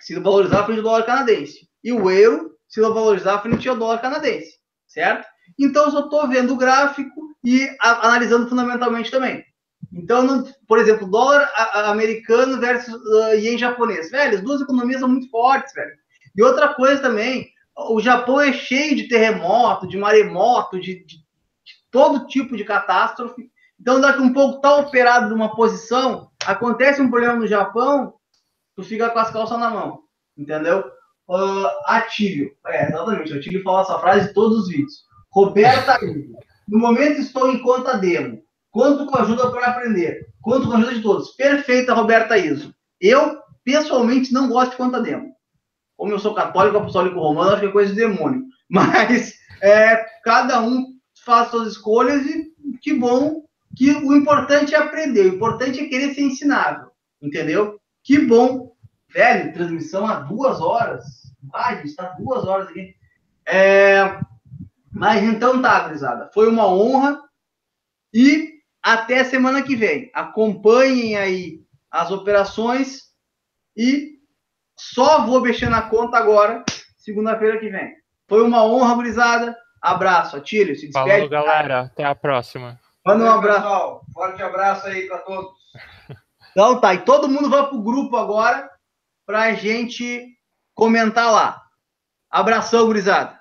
se valorizar frente ao dólar canadense e o euro se valorizar frente ao dólar canadense, certo? Então eu só estou vendo o gráfico e analisando fundamentalmente também. Então, por exemplo, dólar americano versus uh, ien japonês. Velho, as duas economias são muito fortes, velho. E outra coisa também, o Japão é cheio de terremoto, de maremoto, de, de, de todo tipo de catástrofe. Então, daqui um pouco tá operado numa posição, acontece um problema no Japão, tu fica com as calças na mão, entendeu? Uh, Atílio, é, exatamente, Atílio fala essa frase em todos os vídeos. Roberta, no momento estou em conta demo. Conto com ajuda para aprender. Conto com a ajuda de todos. Perfeita, Roberta Iso. Eu, pessoalmente, não gosto de conta demo. Como eu sou católico, apostólico romano, acho que é coisa de demônio. Mas é, cada um faz suas escolhas e que bom que o importante é aprender. O importante é querer ser ensinável. Entendeu? Que bom. Velho, transmissão há duas horas. Ai, gente, está duas horas aqui. É... Mas então tá, gurizada. Foi uma honra. E até semana que vem. Acompanhem aí as operações e só vou mexer na conta agora, segunda-feira que vem. Foi uma honra, gurizada. Abraço, Atílio, se despede. Falou, galera. Até a próxima. Manda um abraço. Pessoal, forte abraço aí para todos. Então tá, e todo mundo vai pro grupo agora pra gente comentar lá. Abração, gurizada.